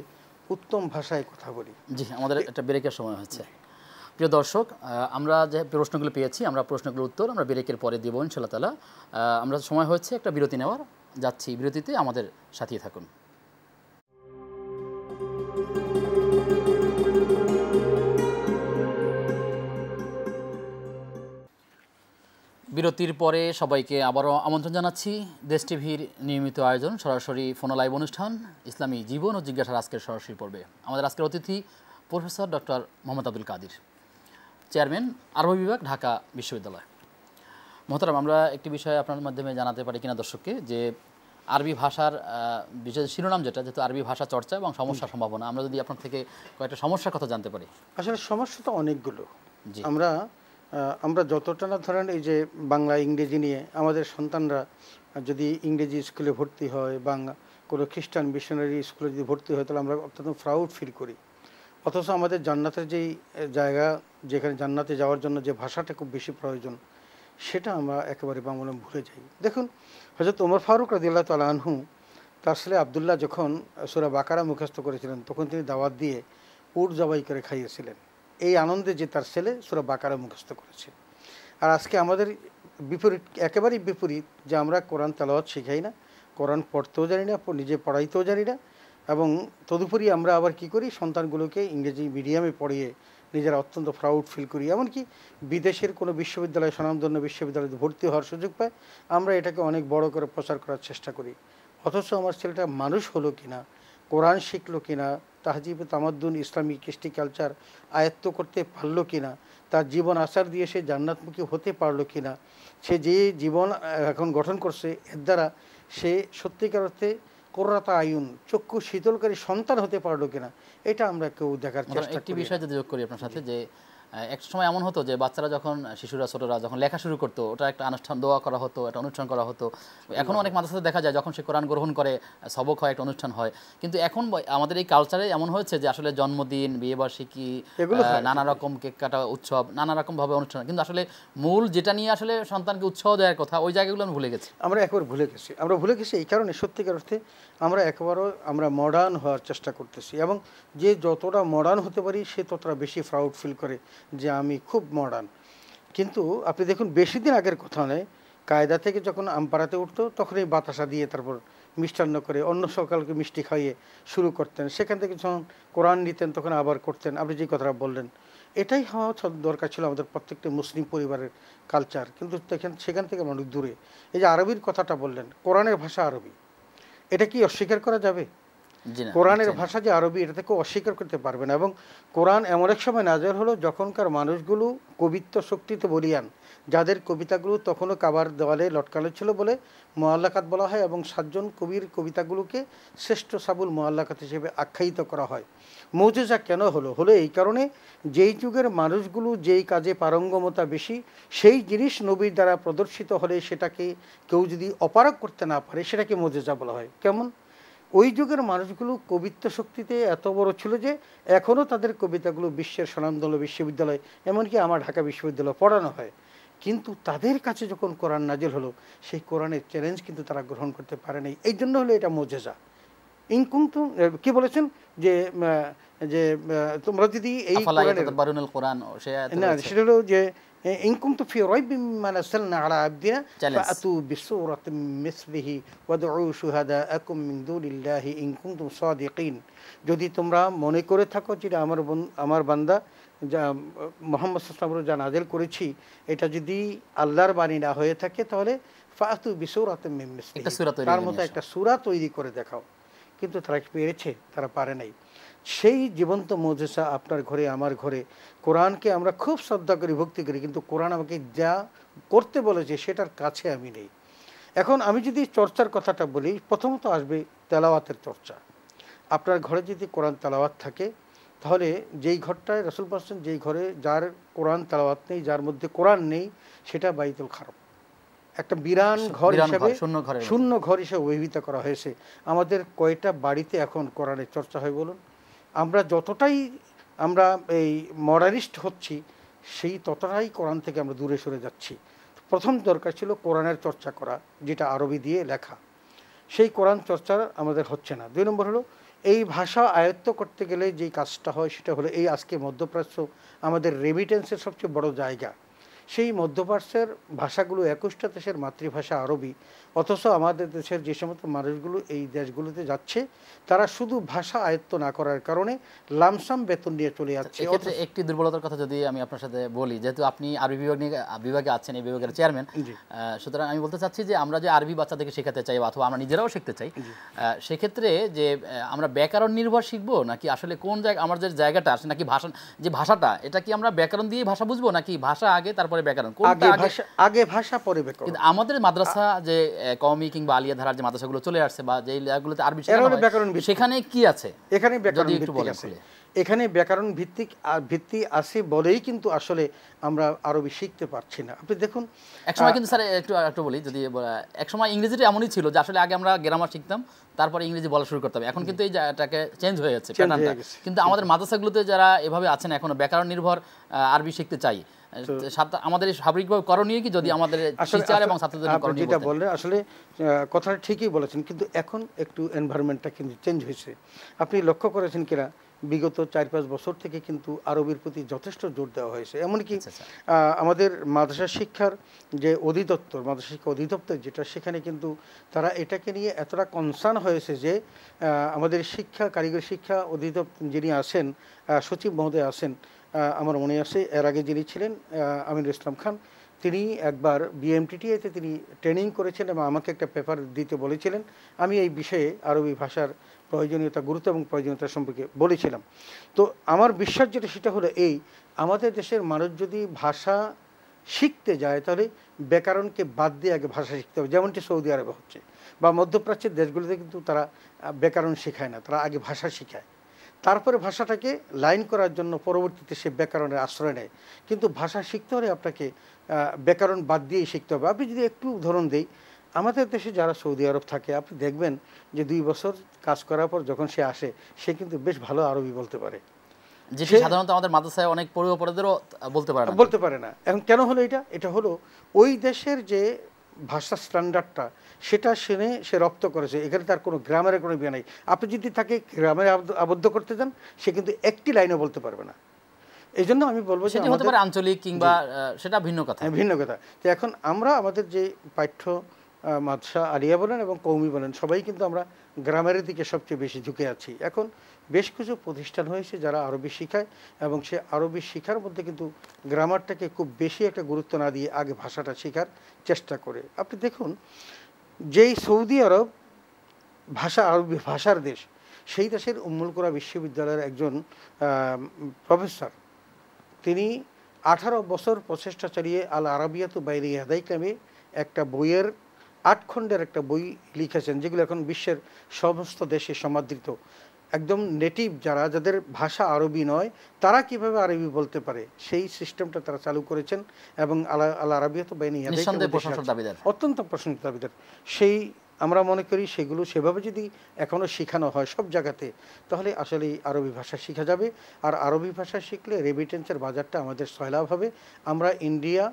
উত্তম ভাষায় কথা বলি। জি, আমাদের একটা ব্রেকের সময় হচ্ছে। প্রিয় দর্শক আমরা যে প্রশ্নগুলো পেয়েছি, আমরা প্রশ্নগুলোর উত্তর আমরা ব্রেকের পরে দেবো ইনশাল্লাহ তালা আমরা সময় হচ্ছে একটা বিরতি নেওয়ার। যাচ্ছি বিরতিতে, আমাদের সাথেই থাকুন। বিরতির পরে সবাইকে আবারও আমন্ত্রণ জানাচ্ছি। দেশ টিভির নিয়মিত আয়োজন সরাসরি ফোন লাইভ অনুষ্ঠান ইসলামী জীবন ও জিজ্ঞাসার আজকের সরাসরি পর্বে। আমাদের আজকের অতিথি professor doctor Mohammad Abdul Kadir chairman আরবি বিভাগ ঢাকা বিশ্ববিদ্যালয়। মোহতারাম আমরা একটি বিষয় আপনার মাধ্যমে জানাতে পারি কিনা দর্শককে যে আরবি ভাষার বিশেষ শিরোনাম যেটা যেহেতু আরবি ভাষা চর্চা এবং সমস্যার সম্ভাবনা আমরা যদি আপনার থেকে কয়েকটা সমস্যার কথা জানতে পারি। আসলে সমস্যা তো অনেকগুলো। আমরা আমরা যতটা না ধরেন এই যে বাংলা ইংরেজি নিয়ে আমাদের সন্তানরা যদি ইংরেজি স্কুলে ভর্তি হয়, বাংলা কোনো খ্রিস্টান মিশনারি স্কুলে যদি ভর্তি হয়, তাহলে আমরা অত্যন্ত প্রাউড ফিল করি। অথচ আমাদের জান্নাতের যেই জায়গা যেখানে জান্নাতে যাওয়ার জন্য যে ভাষাটা খুব বেশি প্রয়োজন, সেটা আমরা একেবারে বাংলা ভুলে যাই। দেখুন হজরত ওমর ফারুক রাদিল্লাহ তালা আনহু, তার ছেলে আবদুল্লাহ যখন সুরা বাকারা মুখস্থ করেছিলেন, তখন তিনি দাওয়াত দিয়ে উট জবাই করে খাইয়েছিলেন। এই আনন্দে যে তার ছেলে সুরা বাকারা মুখস্থ করেছে। আর আজকে আমাদের বিপরীত, একেবারেই বিপরীত যে আমরা কোরআন তালাওয়াত শিখাই না, কোরআন পড়তেও জানি না নিজে পড়াইতেও জানি না এবং তদুপরি আমরা আবার কি করি, সন্তানগুলোকে ইংরেজি মিডিয়ামে পড়িয়ে নিজেরা অত্যন্ত প্রাউড ফিল করি। এমনকি বিদেশের কোনো বিশ্ববিদ্যালয় স্বনামধন্য বিশ্ববিদ্যালয়ে ভর্তি হওয়ার সুযোগ পায়, আমরা এটাকে অনেক বড় করে প্রচার করার চেষ্টা করি। অথচ আমার ছেলেটা মানুষ হলো কিনা, কোরআন শিখলো কিনা তাহজিব তামাদ্দুন ইসলামী কৃষ্টি কালচার আয়ত্ত করতে পারল কিনা তার জীবন আসার দিয়ে সে জান্নাতমুখী হতে পারল কিনা সে যে জীবন এখন গঠন করছে এর দ্বারা সে সত্যিকার অর্থে কোরাতা আয়ুন চক্ষু শীতলকারী সন্তান হতে পারল কিনা এটা আমরা কেউ দেখার চেষ্টা একটি বিষয় যদি যোগ করি আপনার সাথে যে একটা সময় এমন হতো যে বাচ্চারা যখন শিশুরা ছোটরা যখন লেখা শুরু করতো ওটা একটা অনুষ্ঠান দোয়া করা হতো একটা অনুষ্ঠান করা হতো। এখনও অনেক মাদ্রাসাতে দেখা যায় যখন সে কোরআন গ্রহণ করে সবক হয় একটা অনুষ্ঠান হয়। কিন্তু এখন আমাদের এই কালচারে এমন হয়েছে যে আসলে জন্মদিন বিয়েবার্ষিকী নানা রকম কেক কাটা উৎসব নানা রকম ভাবে অনুষ্ঠান। কিন্তু আসলে মূল যেটা নিয়ে আসলে সন্তানকে উৎসাহ দেওয়ার কথা ওই জায়গাগুলো আমি ভুলে গেছি। আমরা একবার ভুলে গেছি। আমরা ভুলে গেছি এই কারণে সত্যিকার অর্থে আমরা একবারও আমরা মডার্ন হওয়ার চেষ্টা করতেছি এবং যে যতটা মডার্ন হতে পারি সে ততটা বেশি প্রাউড ফিল করে যে আমি খুব মডার্ন কিন্তু আপনি দেখুন, বেশি দিন আগের কথা নয়, কায়দা থেকে যখন আমপাড়াতে উঠতো তখন এই বাতাসা দিয়ে তারপর মিষ্টান্ন করে অন্য সকালকে মিষ্টি খাইয়ে শুরু করতেন। সেখান থেকে যখন কোরআন নিতেন, তখন আবার করতেন। আপনি যে কথাটা বললেন, এটাই হওয়া দরকার ছিল আমাদের প্রত্যেকটা মুসলিম পরিবারের কালচার কিন্তু সেখান সেখান থেকে মানুষ দূরে। এই যে আরবির কথাটা বললেন, কোরআনের ভাষা আরবি। এটা কি অস্বীকার করা যাবে? কোরআনের ভাষা যে আরবি এটা থেকে অস্বীকার করতে পারবে না। এবং কোরআন এমন এক সময় নাজের হলো যখনকার মানুষগুলো কবিত্ব শক্তিতে বলিয়ান। যাদের কবিতাগুলো তখনও কাবার দেওয়ালে লটকানো ছিল বলে মোয়াল্লাকাত বলা হয় এবং সাতজন কবির কবিতাগুলোকে শ্রেষ্ঠ সাবুল মোয়াল্লাকাত হিসেবে আখ্যায়িত করা হয়। মৌজেজা কেন হলো? হলো এই কারণে যেই যুগের মানুষগুলো যেই কাজে পারঙ্গমতা বেশি, সেই জিনিস নবীর দ্বারা প্রদর্শিত হলে সেটাকে কেউ যদি অপারগ করতে না পারে, সেটাকে মৌজেজা বলা হয়। কেমন? ওই যুগের মানুষগুলো কবিত্ব শক্তিতে এত বড় ছিল যে এখনও তাদের কবিতাগুলো বিশ্বের স্বনামধন্য বিশ্ববিদ্যালয়, এমনকি আমার ঢাকা বিশ্ববিদ্যালয়ে পড়ানো হয়। কিন্তু তাদের কাছে যখন কোরআন নাজিল হলো সেই কোরআনের চ্যালেঞ্জ কিন্তু তারা গ্রহণ করতে পারে নাই। এই জন্য হলো এটা মোজেজা। ইনকুমতুম কি বলেছেন? যে যে তোমরা যদি এই কোরআন না সেটা হলো যে ইন কুনতুম ফি রাইবিম মিম্মা নাযালনা আলা আবদিনা বিসূরাতিন মিসলিহি ওয়াদউ শুহাদাআকুম মিন দুনিল্লাহি ইন কুনতুম সাদিকিন। যদি তোমরা মনে করে থাকো যেটা আমার আমার বান্দা যা মোহাম্মদ সাল্লাল্লাহু যা নাজিল করেছি এটা যদি আল্লাহর বাণী না হয়ে থাকে তাহলে সূরা তৈরি তার মতো একটা সূরা তৈরি করে দেখাও। কিন্তু তারা পেরেছে? তারা পারে নাই। সেই জীবন্ত মজেসা আপনার ঘরে আমার ঘরে কোরআনকে আমরা খুব শ্রদ্ধা করি ভক্তি করি কিন্তু কোরআন আমাকে যা করতে বলেছে সেটার কাছে আমি নেই। এখন আমি যদি চর্চার কথাটা বলি প্রথমত আসবে তেলাওয়াতের চর্চা। আপনার ঘরে যদি কোরআন তেলাওয়াত থাকে তাহলে যেই ঘরটায় রসুল পাচ্ছেন যেই ঘরে যার কোরআন তেলাওয়াত নেই যার মধ্যে কোরআন নেই সেটা বাইতুল খারাপ একটা বিরান ঘর হিসাবে শূন্য ঘর হিসেবে অভিহিত করা হয়েছে। আমাদের কয়টা বাড়িতে এখন কোরআনের চর্চা হয় বলুন? আমরা যতটাই আমরা এই মডার্নিস্ট হচ্ছি সেই ততটাই কোরআন থেকে আমরা দূরে সরে যাচ্ছি। প্রথম দরকার ছিল কোরআনের চর্চা করা যেটা আরবি দিয়ে লেখা। সেই কোরআন চর্চা আমাদের হচ্ছে না। দুই নম্বর হলো এই ভাষা আয়ত্ত করতে গেলে যেই কাজটা হয় সেটা হলো এই আজকে মধ্যপ্রাচ্য আমাদের রেমিটেন্সের সবচেয়ে বড় জায়গা। সেই মধ্যপ্রাচ্যের ভাষাগুলো একুশটা দেশের মাতৃভাষা আরবি। অথচ আমাদের দেশের যে সমস্ত মানুষগুলো এই দেশগুলোতে যাচ্ছে তারা শুধু ভাষা আয়ত্ত না করার কারণে লামসাম বেতন নিয়ে চলে যাচ্ছে। এক্ষেত্রে একটি দুর্বলতার কথা যদি আমি আপনার সাথে বলি যেহেতু আপনি আরবি বিভাগ নিয়ে বিভাগে আছেন এই বিভাগের চেয়ারম্যান। সুতরাং আমি বলতে চাচ্ছি যে আমরা যে আরবি বাচ্চাদেরকে শেখাতে চাই অথবা আমরা নিজেরাও শিখতে চাই সেক্ষেত্রে যে আমরা ব্যাকরণ নির্ভর শিখব নাকি আসলে কোন জায়গা আমার যে জায়গাটা আছে নাকি ভাষা যে ভাষাটা এটা কি আমরা ব্যাকরণ দিয়ে ভাষা বুঝব নাকি ভাষা আগে তারপরে ব্যাকরণ। কোনটা আগে ভাষা আগে ভাষা পরে ব্যাকরণ। কিন্তু আমাদের মাদ্রাসা যে কওমি কিংবা আলিয়া ধারার যে মাদ্রাসাগুলো চলে আসছে বা যে জায়গাগুলোতে আরবি শেখানো ব্যাকরণ। সেখানে কি আছে? এখানে ব্যাকরণ একটু আছে। এখানে ব্যাকরণ ভিত্তিক ভিত্তি আছে বলেই কিন্তু আসলে আমরা আরবি শিখতে পারছি না। আপনি দেখুন একসময় কিন্তু স্যার একটু একটু বলি যদি একসময় ইংরেজিটা এমনই ছিল যে আসলে আগে আমরা গ্রামার শিখতাম তারপরে ইংরেজি বলা শুরু করতাম। এখন কিন্তু এই জায়গাটাকে চেঞ্জ হয়ে যাচ্ছে গেছে। কিন্তু আমাদের মাদ্রাসাগুলোতে যারা এভাবে আছেন এখনও ব্যাকরণ নির্ভর আরবি শিখতে চাই আমাদের স্বাভাবিকভাবে করণীয় কি যদি আমাদের টিচার এবং ছাত্রদের করণীয় যেটা? বললেন আসলে কথাটা ঠিকই বলেছেন কিন্তু এখন একটু এনভায়রনমেন্টটা কিন্তু চেঞ্জ হয়েছে আপনি লক্ষ্য করেছেন কিনা বিগত চার পাঁচ বছর থেকে কিন্তু আরবির প্রতি যথেষ্ট জোর দেওয়া হয়েছে এমনকি আচ্ছা, আচ্ছা। আহ, আমাদের মাদ্রাসা শিক্ষার যে অধিদপ্তর মাদ্রাসা শিক্ষা অধিদপ্তর যেটা সেখানে কিন্তু তারা এটাকে নিয়ে এতটা কনসার্ন হয়েছে যে আমাদের শিক্ষা কারিগরি শিক্ষা অধিদপ্তর যিনি আছেন সচিব মহোদয় আছেন আমার মনে আছে, এর আগে যিনি ছিলেন আমিনুল ইসলাম খান, তিনি একবার বিএমটিটিএতে তিনি ট্রেনিং করেছেন এবং আমাকে একটা পেপার দিতে বলেছিলেন। আমি এই বিষয়ে আরবি ভাষার প্রয়োজনীয়তা, গুরুত্ব এবং প্রয়োজনীয়তা সম্পর্কে বলেছিলাম। তো আমার বিশ্বাস যেটা, সেটা হলো এই, আমাদের দেশের মানুষ যদি ভাষা শিখতে যায়, তাহলে ব্যাকরণকে বাদ দিয়ে আগে ভাষা শিখতে হবে। যেমনটি সৌদি আরবে হচ্ছে বা মধ্যপ্রাচ্যের দেশগুলোতে কিন্তু তারা ব্যাকরণ শেখায় না, তারা আগে ভাষা শেখায়। তারপরে ভাষাটাকে লাইন করার জন্য পরবর্তীতে সে ব্যাকরণের আশ্রয় নেয়। কিন্তু ভাষা শিখতে হলে আপনাকে ব্যাকরণ বাদ দিয়েই শিখতে হবে। আপনি যদি একটু উদাহরণ দিই আমাদের দেশে যারা সৌদি আরব থাকে আপনি দেখবেন যে দুই বছর কাজ করার পর যখন সে আসে সে কিন্তু বেশ ভালো আরবি বলতে পারে। যেটি সে- সাধারণত আমাদের মাদ্রাসায় অনেক পড়ুয়াপড়াদেরও বলতে পারে না। বলতে পারে না। এখন কেন হলো এটা? এটা হলো ওই দেশের যে ভাষা স্ট্যান্ডার্ডটা সেটা শুনে সে রপ্ত করেছে। এখানে তার কোনো গ্রামারের কোনো বিয়ে নাই। আপনি যদি তাকে গ্রামারে আবদ্ধ- করতে যান সে কিন্তু একটি লাইনও বলতে পারবে না। এই জন্য আমি বলব হতে পারে আঞ্চলিক কিংবা সেটা ভিন্ন কথা। হ্যাঁ, ভিন্ন কথা। তো এখন আমরা আমাদের যে পাঠ্য মাদ্রাসা আলিয়া বলেন এবং কৌমি বলেন সবাই কিন্তু আমরা গ্রামের দিকে সবচেয়ে বেশি ঝুঁকে আছি। এখন বেশ কিছু প্রতিষ্ঠান হয়েছে যারা আরবি শিখায় এবং সে আরবি শেখার মধ্যে কিন্তু গ্রামারটাকে খুব বেশি একটা গুরুত্ব না দিয়ে আগে ভাষাটা শেখার চেষ্টা করে। আপনি দেখুন যেই সৌদি আরব ভাষা, আরবি ভাষার দেশ, সেই দেশের উম্মুল কোরা বিশ্ববিদ্যালয়ের একজন প্রফেসর, তিনি আঠারো বছর প্রচেষ্টা চালিয়ে আল আরাবিয়াতু বাইরে হাদাই কামে একটা বইয়ের আট খণ্ডের একটা বই লিখেছেন, যেগুলো এখন বিশ্বের সমস্ত দেশে সমাদৃত। একদম নেটিভ যারা যাদের ভাষা আরবি নয় তারা কীভাবে আরবি বলতে পারে? সেই সিস্টেমটা তারা চালু করেছেন এবং আলা আল আরাবিয়াতু বাইরে হাদাই প্রশংসার অত্যন্ত প্রশংসিত দাবিদার। সেই আমরা মনে করি সেগুলো সেভাবে যদি এখনও শেখানো হয় সব জায়গাতে তাহলে আসলে আরবি ভাষা শেখা যাবে। আর আরবি ভাষা শিখলে রেমিটেন্সের বাজারটা আমাদের সয়লাভ হবে। আমরা ইন্ডিয়া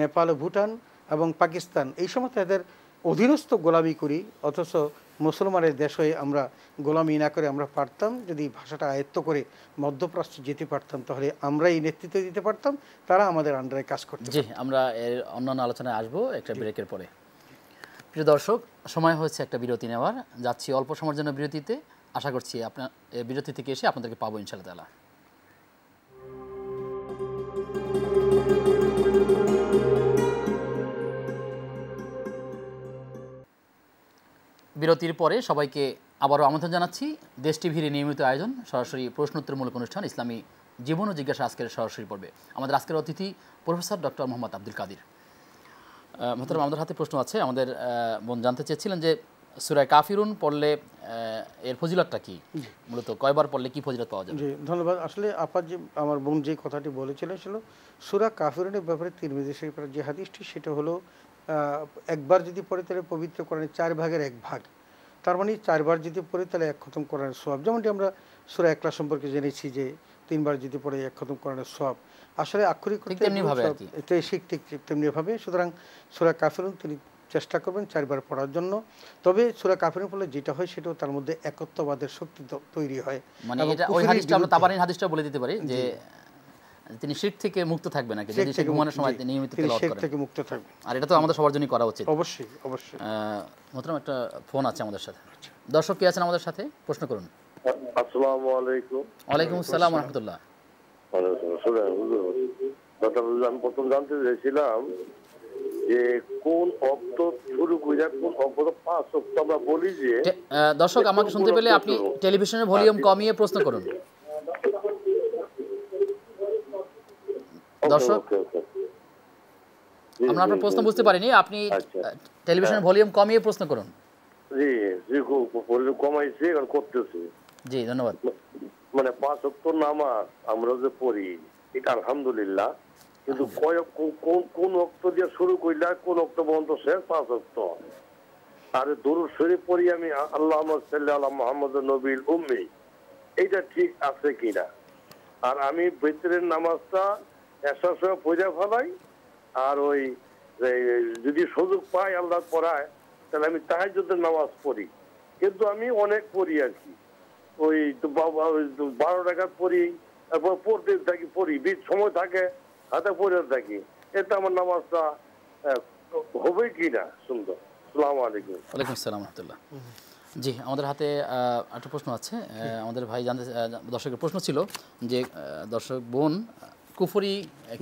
নেপাল ভুটান এবং পাকিস্তান এই সমস্ত এদের অধীনস্থ গোলামি করি অথচ মুসলমানের দেশ হয়ে আমরা গোলামি না করে আমরা পারতাম। যদি ভাষাটা আয়ত্ত করে মধ্যপ্রাচ্যে যেতে পারতাম তাহলে আমরাই নেতৃত্ব দিতে পারতাম। তারা আমাদের আন্ডারে কাজ করতে জি আমরা এর অন্যান্য আলোচনায় আসব একটা ব্রেকের পরে। প্রিয় দর্শক সময় হয়েছে একটা বিরতি নেওয়ার। যাচ্ছি অল্প সময়ের জন্য বিরতিতে। আশা করছি আপনার বিরতি থেকে এসে আপনাদেরকে পাবো ইনশাল্লাহ বিরতির পরে সবাইকে আবারও আমন্ত্রণ জানাচ্ছি। দেশ টিভির নিয়মিত আয়োজন সরাসরি প্রশ্নোত্তরমূলক অনুষ্ঠান ইসলামী জীবন ও জিজ্ঞাসা আজকের সরাসরি পর্বে। আমাদের আজকের অতিথি প্রফেসর ডক্টর মোহাম্মদ আব্দুল কাদির। মোহতারাম আমাদের হাতে প্রশ্ন আছে। আমাদের বোন জানতে চেয়েছিলেন যে সুরায় কাফিরুন পড়লে এর ফজিলতটা কি? মূলত কয়বার পড়লে কি ফজিলত পাওয়া যাবে? জি ধন্যবাদ। আসলে আপা যে আমার বোন যে কথাটি বলেছিলেন ছিল সুরা কাফিরুনের ব্যাপারে তিরমিজি শরীফের যে হাদিসটি সেটা হলো একবার যদি পড়ে তাহলে পবিত্র কোরআনের চার ভাগের এক ভাগ। তার মানে চারবার যদি পড়ে তাহলে এক খতম কোরআনের সোয়াব যেমনটি আমরা সুরা একলা সম্পর্কে জেনেছি যে তিনবার যদি পড়ে এক খতম কোরআনের সোয়াব আসলে আক্ষরিক ঠিক সব- ঠিক ঠিক ঠিক তেমনি ভাবে সুতরাং সুরা কাফিরুন তিনি চেষ্টা করবেন চারবার পড়ার জন্য। তবে সুরা কাফিরুন পড়লে যেটা হয় সেটাও তার মধ্যে একত্ববাদের শক্তি তৈরি হয়। মানে এটা ওই হাদিসটা আমরা তাবারিন হাদিসটা বলে দিতে পারি যে তিনি শির থেকে মুক্ত থাকবে নাকি যদি শেখ সে ঘুমানোর সময় তিনি নিয়মিত তেলাওয়াত করেন। থেকে মুক্ত থাকবে আর এটা তো আমাদের সবার জন্যই করা উচিত। অবশ্যই অবশ্যই। মোহতারাম একটা ফোন আছে আমাদের সাথে। দর্শক কে আছেন আমাদের সাথে? প্রশ্ন করুন। আসসালামু আলাইকুম। ওয়ালাইকুম আসসালাম রহমতুল্লাহ আমি প্রথম জানতে চাইছিলাম যে কোন অক্ত শুরু কোন অক্ত পাঁচ অক্ত আমরা বলি যে দর্শক আমাকে শুনতে পেলে আপনি টেলিভিশনের ভলিউম কমিয়ে প্রশ্ন করুন। দর্শক? আমরা আপনার প্রশ্ন বুঝতে পারিনি। আপনি আচ্ছা। টেলিভিশনের ভলিউম কমিয়ে প্রশ্ন করুন। জি জি ভলিউম কমাইছি এখন করতেছি। জি ধন্যবাদ। মানে পাঁচ নামাজ আমরা যে পড়ি এটা আলহামদুলিল্লাহ। কিন্তু কোন- অক্ত দিয়ে শুরু করলে আর কোন অক্ত পর্যন্ত শেষ? পাঁচ অক্ত আর দরুদ শরীফ পড়ি আমি আল্লাহ সাল্লাহ মোহাম্মদ নবীল উম্মি। এইটা ঠিক আছে কিনা? আর আমি বেতরের নামাজটা একশোর সময় পড়ে ফেলাই, আর ওই যদি সুযোগ পাই আল্লাহ পড়ায়, তাহলে আমি তাহাজ্জুদের নামাজ পড়ি। কিন্তু আমি অনেক পড়ি আর কি। ওই বারো টাকা পড়ি, তারপর পড়তে থাকি পড়ি, বীজ সময় থাকে, হাতে পড়ে থাকি। এতে আমার নামাজটা হবে কি না? সুন্দর। সালাম আলাইকুম। ওয়ালাইকুম আসসালাম রহমতুল্লাহ। জি, আমাদের হাতে একটা প্রশ্ন আছে। আমাদের ভাই জানতে দর্শকের প্রশ্ন ছিল যে দর্শক বোন কুফরি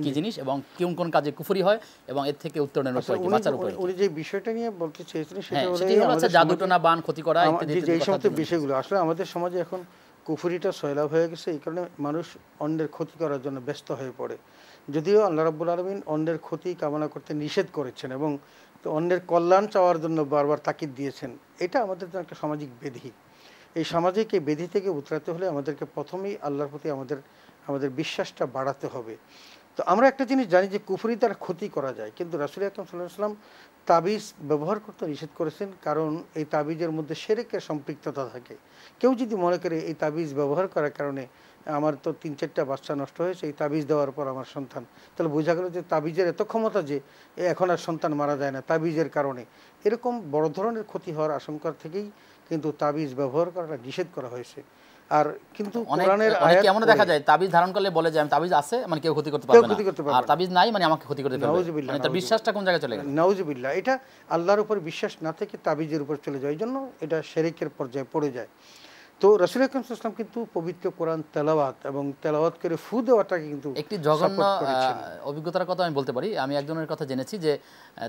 কি জিনিস এবং কোন কোন কাজে কুফরি হয় এবং এর থেকে উত্তরণের আচ্ছা, উপায় কি উনি বাঁচার উপায় কি? উনি যে বিষয়টা নিয়ে বলতে চেয়েছিলেন সেটা হ্যাঁ হলো সেটি হলো জাদু টোনা বান ক্ষতি করা ইত্যাদি যে সমস্ত বিষয়গুলো আসলে আমাদের সমাজে এখন কুফুরিটা সয়লাভ হয়ে গেছে এই কারণে মানুষ অন্যের ক্ষতি করার জন্য ব্যস্ত হয়ে পড়ে। যদিও আল্লাহ রাব্বুল আলমিন অন্যের ক্ষতি কামনা করতে নিষেধ করেছেন এবং তো অন্যের কল্যাণ চাওয়ার জন্য বারবার তাকিদ দিয়েছেন এটা আমাদের জন্য একটা সামাজিক বেধি। এই সামাজিক এই বেধি থেকে উতরাতে হলে আমাদেরকে প্রথমেই আল্লাহর প্রতি আমাদের আমাদের বিশ্বাসটা বাড়াতে হবে। তো আমরা একটা জিনিস জানি যে কুফরি তার ক্ষতি করা যায়, কিন্তু রাসুল আকরম সাল্লাম তাবিজ ব্যবহার করতে নিষেধ করেছেন, কারণ এই তাবিজের মধ্যে সেরেকের সম্পৃক্ততা থাকে। কেউ যদি মনে করে এই তাবিজ ব্যবহার করার কারণে আমার তো তিন চারটা বাচ্চা নষ্ট হয়েছে, এই তাবিজ দেওয়ার পর আমার সন্তান, তাহলে বোঝা গেল যে তাবিজের এত ক্ষমতা যে এখন আর সন্তান মারা যায় না তাবিজের কারণে। এরকম বড় ধরনের ক্ষতি হওয়ার আশঙ্কা থেকেই কিন্তু তাবিজ ব্যবহার করাটা নিষেধ করা হয়েছে। আর কিন্তু অনেক কোরআনের আয়াত এমনও দেখা যায় তাবিজ ধারণ করলে বলে যে আমি তাবিজ আছে মানে কেউ ক্ষতি করতে পারবে না। ক্ষতি করতে পারবে আর তাবিজ নাই মানে আমাকে ক্ষতি করতে পারবে নাউজুবিল্লাহ, মানে তার বিশ্বাসটা কোন জায়গায় চলে গেল? নাউজুবিল্লাহ এটা আল্লাহর উপর বিশ্বাস না থেকে তাবিজের উপর চলে যায়। জন্য এটা শেরিকের পর্যায়ে পড়ে যায়। তো রসুল আকরম সাল্লাম কিন্তু পবিত্র কোরআন তেলাওয়াত এবং তেলাওয়াত করে ফু দেওয়াটাকে কিন্তু একটি জঘন্য অভিজ্ঞতার কথা আমি বলতে পারি। আমি একজনের কথা জেনেছি যে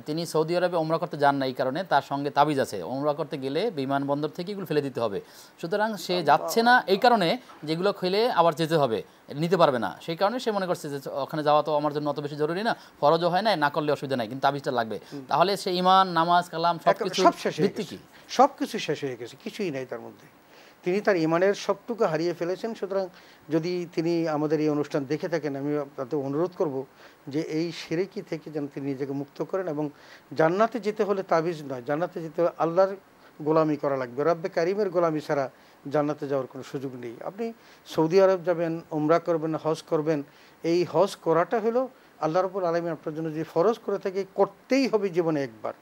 তিনি সৌদি আরবে ওমরা করতে যান না এই কারণে তার সঙ্গে তাবিজ আছে। ওমরা করতে গেলে বিমানবন্দর থেকে এগুলো ফেলে দিতে হবে। সুতরাং সে যাচ্ছে না এই কারণে যেগুলো খেলে আবার যেতে হবে নিতে পারবে না। সেই কারণে সে মনে করছে যে ওখানে যাওয়া তো আমার জন্য অত বেশি জরুরি না ফরজও হয় না না করলে অসুবিধা নাই কিন্তু তাবিজটা লাগবে। তাহলে সে ইমান নামাজ কালাম সব কিছু শেষ ভিত্তি কি? সব কিছু শেষ হয়ে গেছে কিছুই নাই তার মধ্যে। তিনি তার ইমানের সবটুকু হারিয়ে ফেলেছেন। সুতরাং যদি তিনি আমাদের এই অনুষ্ঠান দেখে থাকেন, আমি তাতে অনুরোধ করব যে এই সেরেকি থেকে যেন তিনি নিজেকে মুক্ত করেন এবং জান্নাতে যেতে হলে তাবিজ নয়, জান্নাতে যেতে হলে আল্লাহর গোলামি করা লাগবে। রব্বে কারিমের গোলামি ছাড়া জান্নাতে যাওয়ার কোনো সুযোগ নেই। আপনি সৌদি আরব যাবেন ওমরা করবেন, হজ করবেন, এই হজ করাটা হলো আল্লাহ রবুল আলমী আপনার জন্য যে ফরজ করে থাকে, করতেই হবে জীবনে একবার।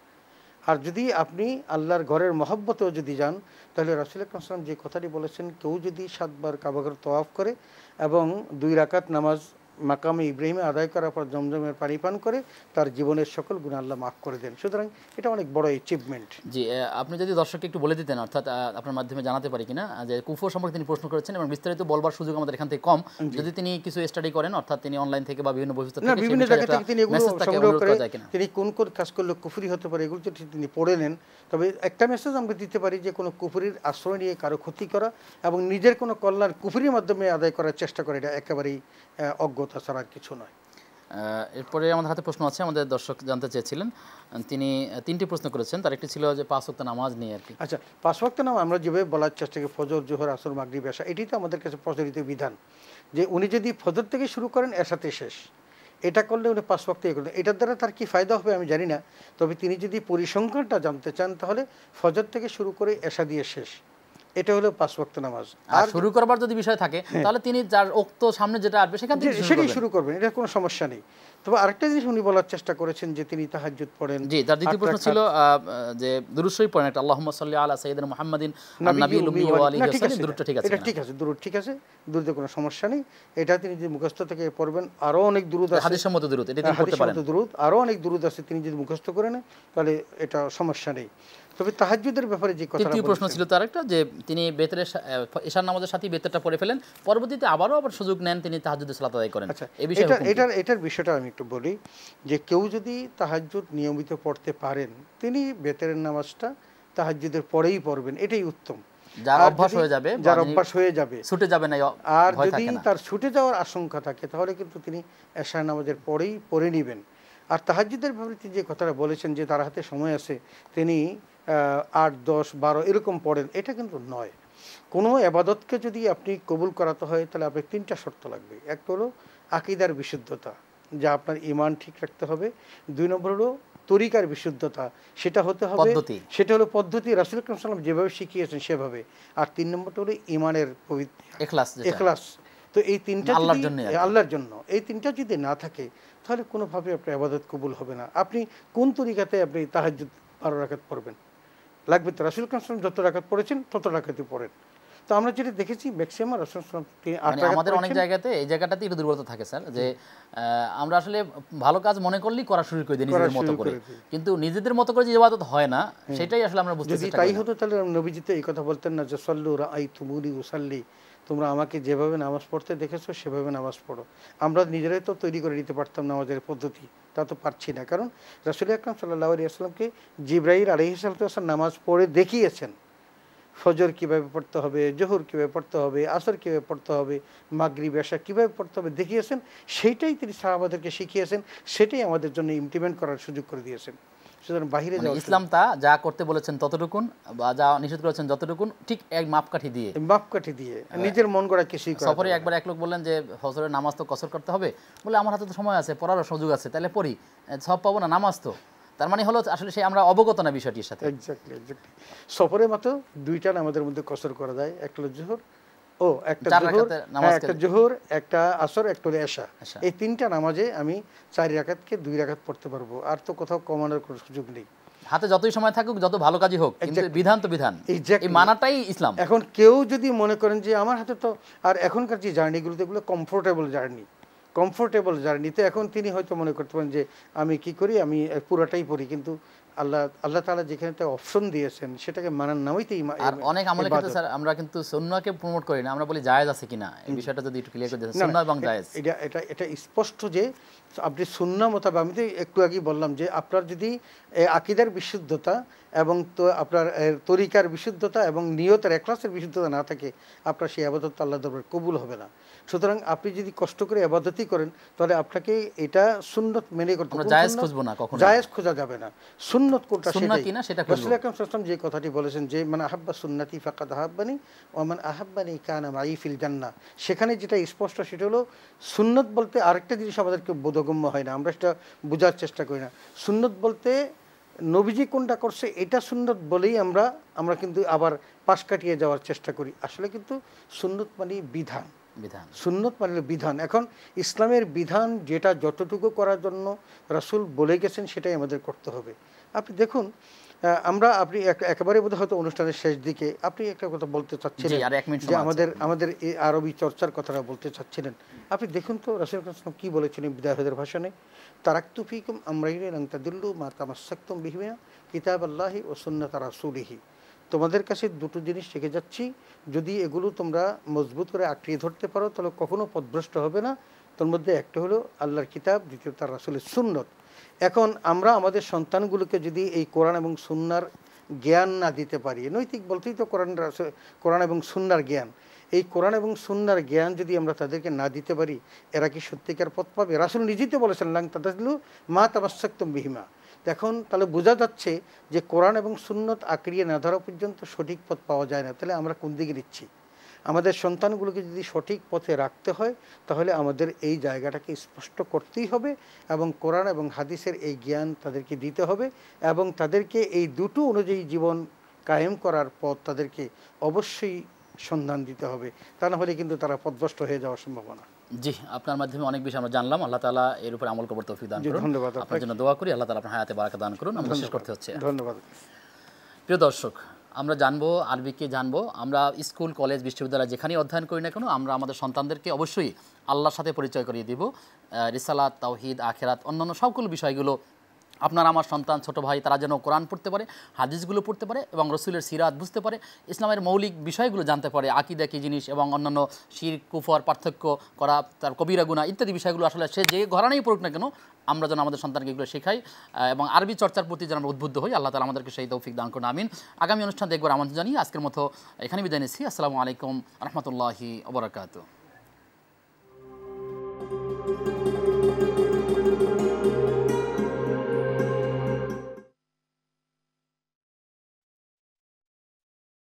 আর যদি আপনি আল্লাহর ঘরের মহব্বতেও যদি যান, তাহলে রাসুল আকরাম যে কথাটি বলেছেন, কেউ যদি সাতবার কাবাঘর তওয়াফ করে এবং দুই রাকাত নামাজ মাকামে ইব্রাহিমে আদায় করার পর জমজমের পানি পান করে তার জীবনের সকল গুণ আল্লাহ মাফ করে দেন। সুতরাং এটা অনেক বড় অ্যাচিভমেন্ট জি আপনি যদি দর্শককে একটু বলে দিতেন অর্থাৎ আপনার মাধ্যমে জানাতে পারি কিনা যে কুফর সম্পর্কে তিনি প্রশ্ন করেছেন এবং বিস্তারিত বলবার সুযোগ আমাদের এখান থেকে কম। যদি তিনি কিছু স্টাডি করেন অর্থাৎ তিনি অনলাইন থেকে বা বিভিন্ন বৈশিষ্ট্য থেকে বিভিন্ন জায়গা থেকে তিনি এগুলো সংগ্রহ করে? তিনি কোন কোন কাজ করলে কুফুরি হতে পারে এগুলো যদি তিনি পড়ে নেন তবে একটা মেসেজ আমরা দিতে পারি যে কোনো কুফুরির আশ্রয় নিয়ে কারও ক্ষতি করা এবং নিজের কোনো কল্যাণ কুফুরির মাধ্যমে আদায় করার চেষ্টা করে এটা একেবারেই অজ্ঞতা ছাড়া কিছু নয়। এরপরে আমাদের হাতে প্রশ্ন আছে আমাদের দর্শক জানতে চেয়েছিলেন। তিনি তিনটি প্রশ্ন করেছেন তার একটি ছিল যে পাঁচ ওয়াক্ত নামাজ নিয়ে আর কি। আচ্ছা পাঁচ ওয়াক্ত নাম আমরা যেভাবে বলার চেষ্টা করি ফজর জোহর আসর মাগরিব এশা এটি তো আমাদের কাছে প্রচলিত বিধান। যে উনি যদি ফজর থেকে শুরু করেন এশাতে শেষ। এটা করলে উনি পাঁচ ওয়াক্ত ইয়ে করলেন। এটার দ্বারা তার কি ফায়দা হবে আমি জানি না তবে তিনি যদি পরিসংখ্যানটা জানতে চান তাহলে ফজর থেকে শুরু করে এশা দিয়ে শেষ। এটা হলো পাঁচ ওয়াক্ত নামাজ। আর শুরু করবার যদি বিষয় থাকে তাহলে তিনি যার উক্ত সামনে যেটা আসবে সেখান থেকে সেটাই শুরু করবেন এটা কোনো সমস্যা নেই। তবে আরেকটা জিনিস উনি বলার চেষ্টা করেছেন যে তিনি তাহাজ্জুদ পড়েন। জি তার দ্বিতীয় প্রশ্ন ছিল যে দুরুশ্বই পড়েন একটা আল্লাহুম্মা সাল্লি আলা সাইয়্যিদিনা মুহাম্মাদিন নবী উম্মি ওয়া আলিহি ওয়াসাল্লাম। আছে। দুরুদটা ঠিক আছে এটা ঠিক আছে দুরুদ ঠিক আছে দুরুদে কোনো সমস্যা নেই। এটা তিনি যদি মুখস্থ থেকে পড়বেন আরও অনেক দুরুদ আছে। হাদিস সম্মত দুরুদ এটা তিনি পড়তে পারেন। দুরুদ আরও অনেক দুরুদ আছে তিনি যদি মুখস্থ করে নেন তাহলে এটা সমস্যা নেই। তবে তাহাজ্জুদের ব্যাপারে যে কথা তৃতীয় প্রশ্ন ছিল তার একটা যে তিনি বেতরের ঈশার নামাজের সাথে বেতরটা পড়ে ফেলেন। পরবর্তীতে আবারও আবার সুযোগ নেন তিনি তাহাজ্জুদের সালাত আদায় করেন। আচ্ছা এই বিষয়ে? এটার এটার বিষয়টা আমি একটু বলি যে কেউ যদি তাহাজ্জুদ নিয়মিত পড়তে পারেন তিনি বেতের নামাজটা তাহাজ্জুদের পরেই পড়বেন এটাই উত্তম। যার অভ্যাস হয়ে যাবে যার অভ্যাস হয়ে যাবে ছুটে যাবে না আর যদি তার ছুটে যাওয়ার আশঙ্কা থাকে তাহলে কিন্তু তিনি এশা নামাজের পরেই পড়ে নেবেন। আর তাহাজ্জুদের ব্যাপারে তিনি যে কথাটা বলেছেন যে তার হাতে সময় আছে তিনি আট দশ বারো এরকম পড়েন এটা কিন্তু নয়। কোনো আবাদতকে যদি আপনি কবুল করাতে হয় তাহলে আপনার তিনটা শর্ত লাগবে। একটা হলো আকিদার বিশুদ্ধতা যা আপনার ইমান ঠিক রাখতে হবে। দুই নম্বর হলো তরিকার বিশুদ্ধতা সেটা হতে হবে সেটা হলো পদ্ধতি। রাসুল সাল্লাম যেভাবে শিখিয়েছেন সেভাবে। আর তিন নম্বরটা হলো ইমানের পবিত্র এখলাস তো এই তিনটা আল্লাহর কি। আল্লাহর জন্য। এই তিনটা যদি না থাকে তাহলে কোনোভাবে আপনার আবাদত কবুল হবে না। আপনি কোন তরিকাতে আপনি তাহাজ্জুদ বারো রাখাত পড়বেন? লাগবে তো রাসুল ইসলাম যত রাখাত পড়েছেন তত রাখাতই পড়েন। তো আমরা যেটা দেখেছি ম্যাক্সিমাম রাসুল রাকাত আমাদের অনেক জায়গাতে এই জায়গাটাতে একটু দুর্বলতা থাকে স্যার যে আমরা আসলে ভালো কাজ মনে করলেই করা শুরু করে দিই নিজেদের মতো করে। কিন্তু নিজেদের মতো করে যে ইবাদত হয় না সেটাই আসলে আমরা বুঝতে যদি তাই হতো তাহলে নবীজিতে এই কথা বলতেন না যে সল্লু আই তুমুরি উসাল্লি। তোমরা আমাকে যেভাবে নামাজ পড়তে দেখেছ, সেভাবে নামাজ পড়ো। আমরা নিজেরাই তো তৈরি করে নিতে পারতাম নামাজের পদ্ধতি, তা তো পারছি না। কারণ রাসুল আকরাম সাল্লাহ আলী আসলামকে জিব্রাহিল আলহি সাল্লাম নামাজ পড়ে দেখিয়েছেন। ফজর কীভাবে পড়তে হবে, জোহর কীভাবে পড়তে হবে, আসর কীভাবে পড়তে হবে, মাগরিব এশা কীভাবে পড়তে হবে দেখিয়েছেন, সেইটাই তিনি সাহাবাদেরকে শিখিয়েছেন, সেটাই আমাদের জন্য ইমপ্লিমেন্ট করার সুযোগ করে দিয়েছেন। সুতরাং বাহিরে মানে ইসলাম তা যা করতে বলেছেন ততটুকুন বা যা নিষেধ করেছেন যতটুকুন ঠিক এক মাপকাঠি দিয়ে। মাপকাঠি দিয়ে। নিজের মন গড়া কিছুই সফরে একবার এক লোক বললেন যে নামাজ তো কসর করতে হবে? বলে আমার হাতে তো সময় আছে পড়ারও সুযোগ আছে তাহলে পড়ি। সব পাবো না নামাজ তো। তার মানে হলো আসলে সেই আমরা অবগত না বিষয়টির সাথে। এক্স্যাক্টলি এক্স্যাক্টলি সফরে মাত্র দুইটা আমাদের মধ্যে কসর করা যায় একটা হলো জোহর ও একটা জোহর হ্যাঁ, একটা জোহর একটা আসর একটা এশা। এই তিনটা নামাজে আমি চার রাকাতকে দুই রাকাত পড়তে পারব। আর তো কোথাও কমানোর কোনো সুযোগ নেই। হাতে যতই সময় থাকুক যত ভালো কাজই হোক কিন্তু বিধান তো বিধান। এই মানাটাই ইসলাম। এখন কেউ যদি মনে করেন যে আমার হাতে তো আর এখনকার যে জার্নিগুলোতে এগুলো কমফোর্টেবল জার্নি কমফোর্টেবল জার্নিতে এখন তিনি হয়তো মনে করতে পারেন যে আমি কি করি? আমি পুরাটাই পড়ি কিন্তু আল্লাহ আল্লাহ তাআলা যেখানে অপশন দিয়েছেন সেটাকে মানার নামই তো আর অনেক আমলের ক্ষেত্রে স্যার আমরা কিন্তু সুন্নাহকে প্রমোট করি না। আমরা বলি জায়েজ আছে কিনা? এই বিষয়টা যদি একটু ক্লিয়ার করে দেন সুন্নাহ এবং জায়েজ। এটা এটা এটা স্পষ্ট যে আপনি সুন্না মোতাবেক আমি তো একটু আগেই বললাম যে আপনার যদি আকিদার বিশুদ্ধতা এবং তো আপনার তরিকার বিশুদ্ধতা এবং নিয়তের একলাসের বিশুদ্ধতা না থাকে আপনার সেই আবাদত আল্লাহ দরবার কবুল হবে না। সুতরাং আপনি যদি কষ্ট করে আবাদতই করেন তাহলে আপনাকে এটা সুন্নত মেনে করতে কোন জায়েজ খুঁজবো না কখনো। জায়েজ খোঁজা যাবে না। সুন্নত কোনটা সেটাই। কিনা সেটা। রাসূল আকরাম সাল্লাল্লাহু যে কথাটি বলেছেন যে মানে আহাব্বা সুন্নাতি ফাকাদ আহাব্বানি ওমান আহাব্বানি কানা মাই ফিল জান্নাহ। সেখানে যেটা স্পষ্ট সেটা হলো সুন্নত বলতে আরেকটা জিনিস আমাদেরকে বোধগম্য হয় না আমরা সেটা বোঝার চেষ্টা করি না। সুন্নত বলতে নবীজি কোনটা করছে এটা সুন্নত বলেই আমরা আমরা কিন্তু আবার পাশ কাটিয়ে যাওয়ার চেষ্টা করি। আসলে কিন্তু সুন্নত মানে বিধান। বিধান। সুন্নত মানে বিধান। এখন ইসলামের বিধান যেটা যতটুকু করার জন্য রাসূল বলে গেছেন সেটাই আমাদের করতে হবে। আপনি দেখুন আমরা আপনি একেবারে বোধ হয়তো অনুষ্ঠানের শেষ দিকে আপনি একটা কথা বলতে চাচ্ছিলেন যে আমাদের আমাদের এই আরবি চর্চার কথাটা বলতে চাচ্ছিলেন। আপনি দেখুন তো রাসূল ইসলাম কি বলেছিলেন বিদাহেদের ভাষণে? তারাক্তু ফিকুম আমরাইনে রং তাদিল্লু মা তামাসাক্তুম বিহিমা কিতাব আল্লাহি ও সুন্নাত রাসূলিহি। তোমাদের কাছে দুটো জিনিস শিখে যাচ্ছি। যদি এগুলো তোমরা মজবুত করে আঁকড়িয়ে ধরতে পারো, তাহলে কখনো পথভ্রষ্ট হবে না। তোর মধ্যে একটা হলো আল্লাহর কিতাব দ্বিতীয় তার রাসুলের সুন্নত। এখন আমরা আমাদের সন্তানগুলোকে যদি এই কোরআন এবং সুন্নার জ্ঞান না দিতে পারি, নৈতিক বলতেই তো কোরআন কোরআন এবং সুন্নার জ্ঞান। এই কোরআন এবং সুন্নার জ্ঞান যদি আমরা তাদেরকে না দিতে পারি, এরা কি সত্যিকার পথ পাবে? রাসুল নিজেই তো বলেছেন, লাং তাদাদলু মা তামাসাক্তম বিহিমা। এখন তাহলে বোঝা যাচ্ছে যে কোরআন এবং সুন্নত আঁকড়িয়ে না ধরা পর্যন্ত সঠিক পথ পাওয়া যায় না। তাহলে আমরা কোন দিকে নিচ্ছি? আমাদের সন্তানগুলোকে যদি সঠিক পথে রাখতে হয়, তাহলে আমাদের এই জায়গাটাকে স্পষ্ট করতেই হবে এবং কোরআন এবং হাদিসের এই জ্ঞান তাদেরকে দিতে হবে এবং তাদেরকে এই দুটো অনুযায়ী জীবন কায়েম করার পথ তাদেরকে অবশ্যই সন্ধান দিতে হবে। তা না হলে কিন্তু তারা পথভ্রষ্ট হয়ে যাওয়ার সম্ভাবনা। জি আপনার মাধ্যমে অনেক বিষয় আমরা জানলাম। আল্লাহ তালা এর উপর আমল করবার তৌফিক দান করুন। ধন্যবাদ আপনার জন্য দোয়া করি আল্লাহ তালা আপনার হায়াতে বারাকা দান করুন। আমরা শেষ করতে হচ্ছে। ধন্যবাদ। প্রিয় দর্শক আমরা জানব আরবিকে জানব আমরা স্কুল কলেজ বিশ্ববিদ্যালয় যেখানেই অধ্যয়ন করি না কেন আমরা আমাদের সন্তানদেরকে অবশ্যই আল্লাহর সাথে পরিচয় করিয়ে দিব। রিসালাত তাওহিদ আখেরাত অন্যান্য সবগুলো বিষয়গুলো আপনার, আমার সন্তান, ছোট ভাই, তারা যেন কোরআন পড়তে পারে, হাদিসগুলো পড়তে পারে এবং রসুলের সিরাত বুঝতে পারে, ইসলামের মৌলিক বিষয়গুলো জানতে পারে, আকিদা কী জিনিস এবং অন্যান্য শির, কুফর, পার্থক্য করা, তার কবিরা গুণা ইত্যাদি বিষয়গুলো আসলে সে যে ঘরানেই পড়ুক না কেন, আমরা যেন আমাদের সন্তানকে এগুলো শেখাই এবং আরবি চর্চার প্রতি যেন আমরা উদ্বুদ্ধ হই, আল্লাহ তালা আমাদেরকে সেই তৌফিক দান করুন, আমিন। আগামী অনুষ্ঠান দেখবার আমন্ত্রণ জানিয়ে আজকের মতো এখানে বিদায় নিচ্ছি। আসসালামু আলাইকুম রহমতুল্লাহি ওবরাকাতু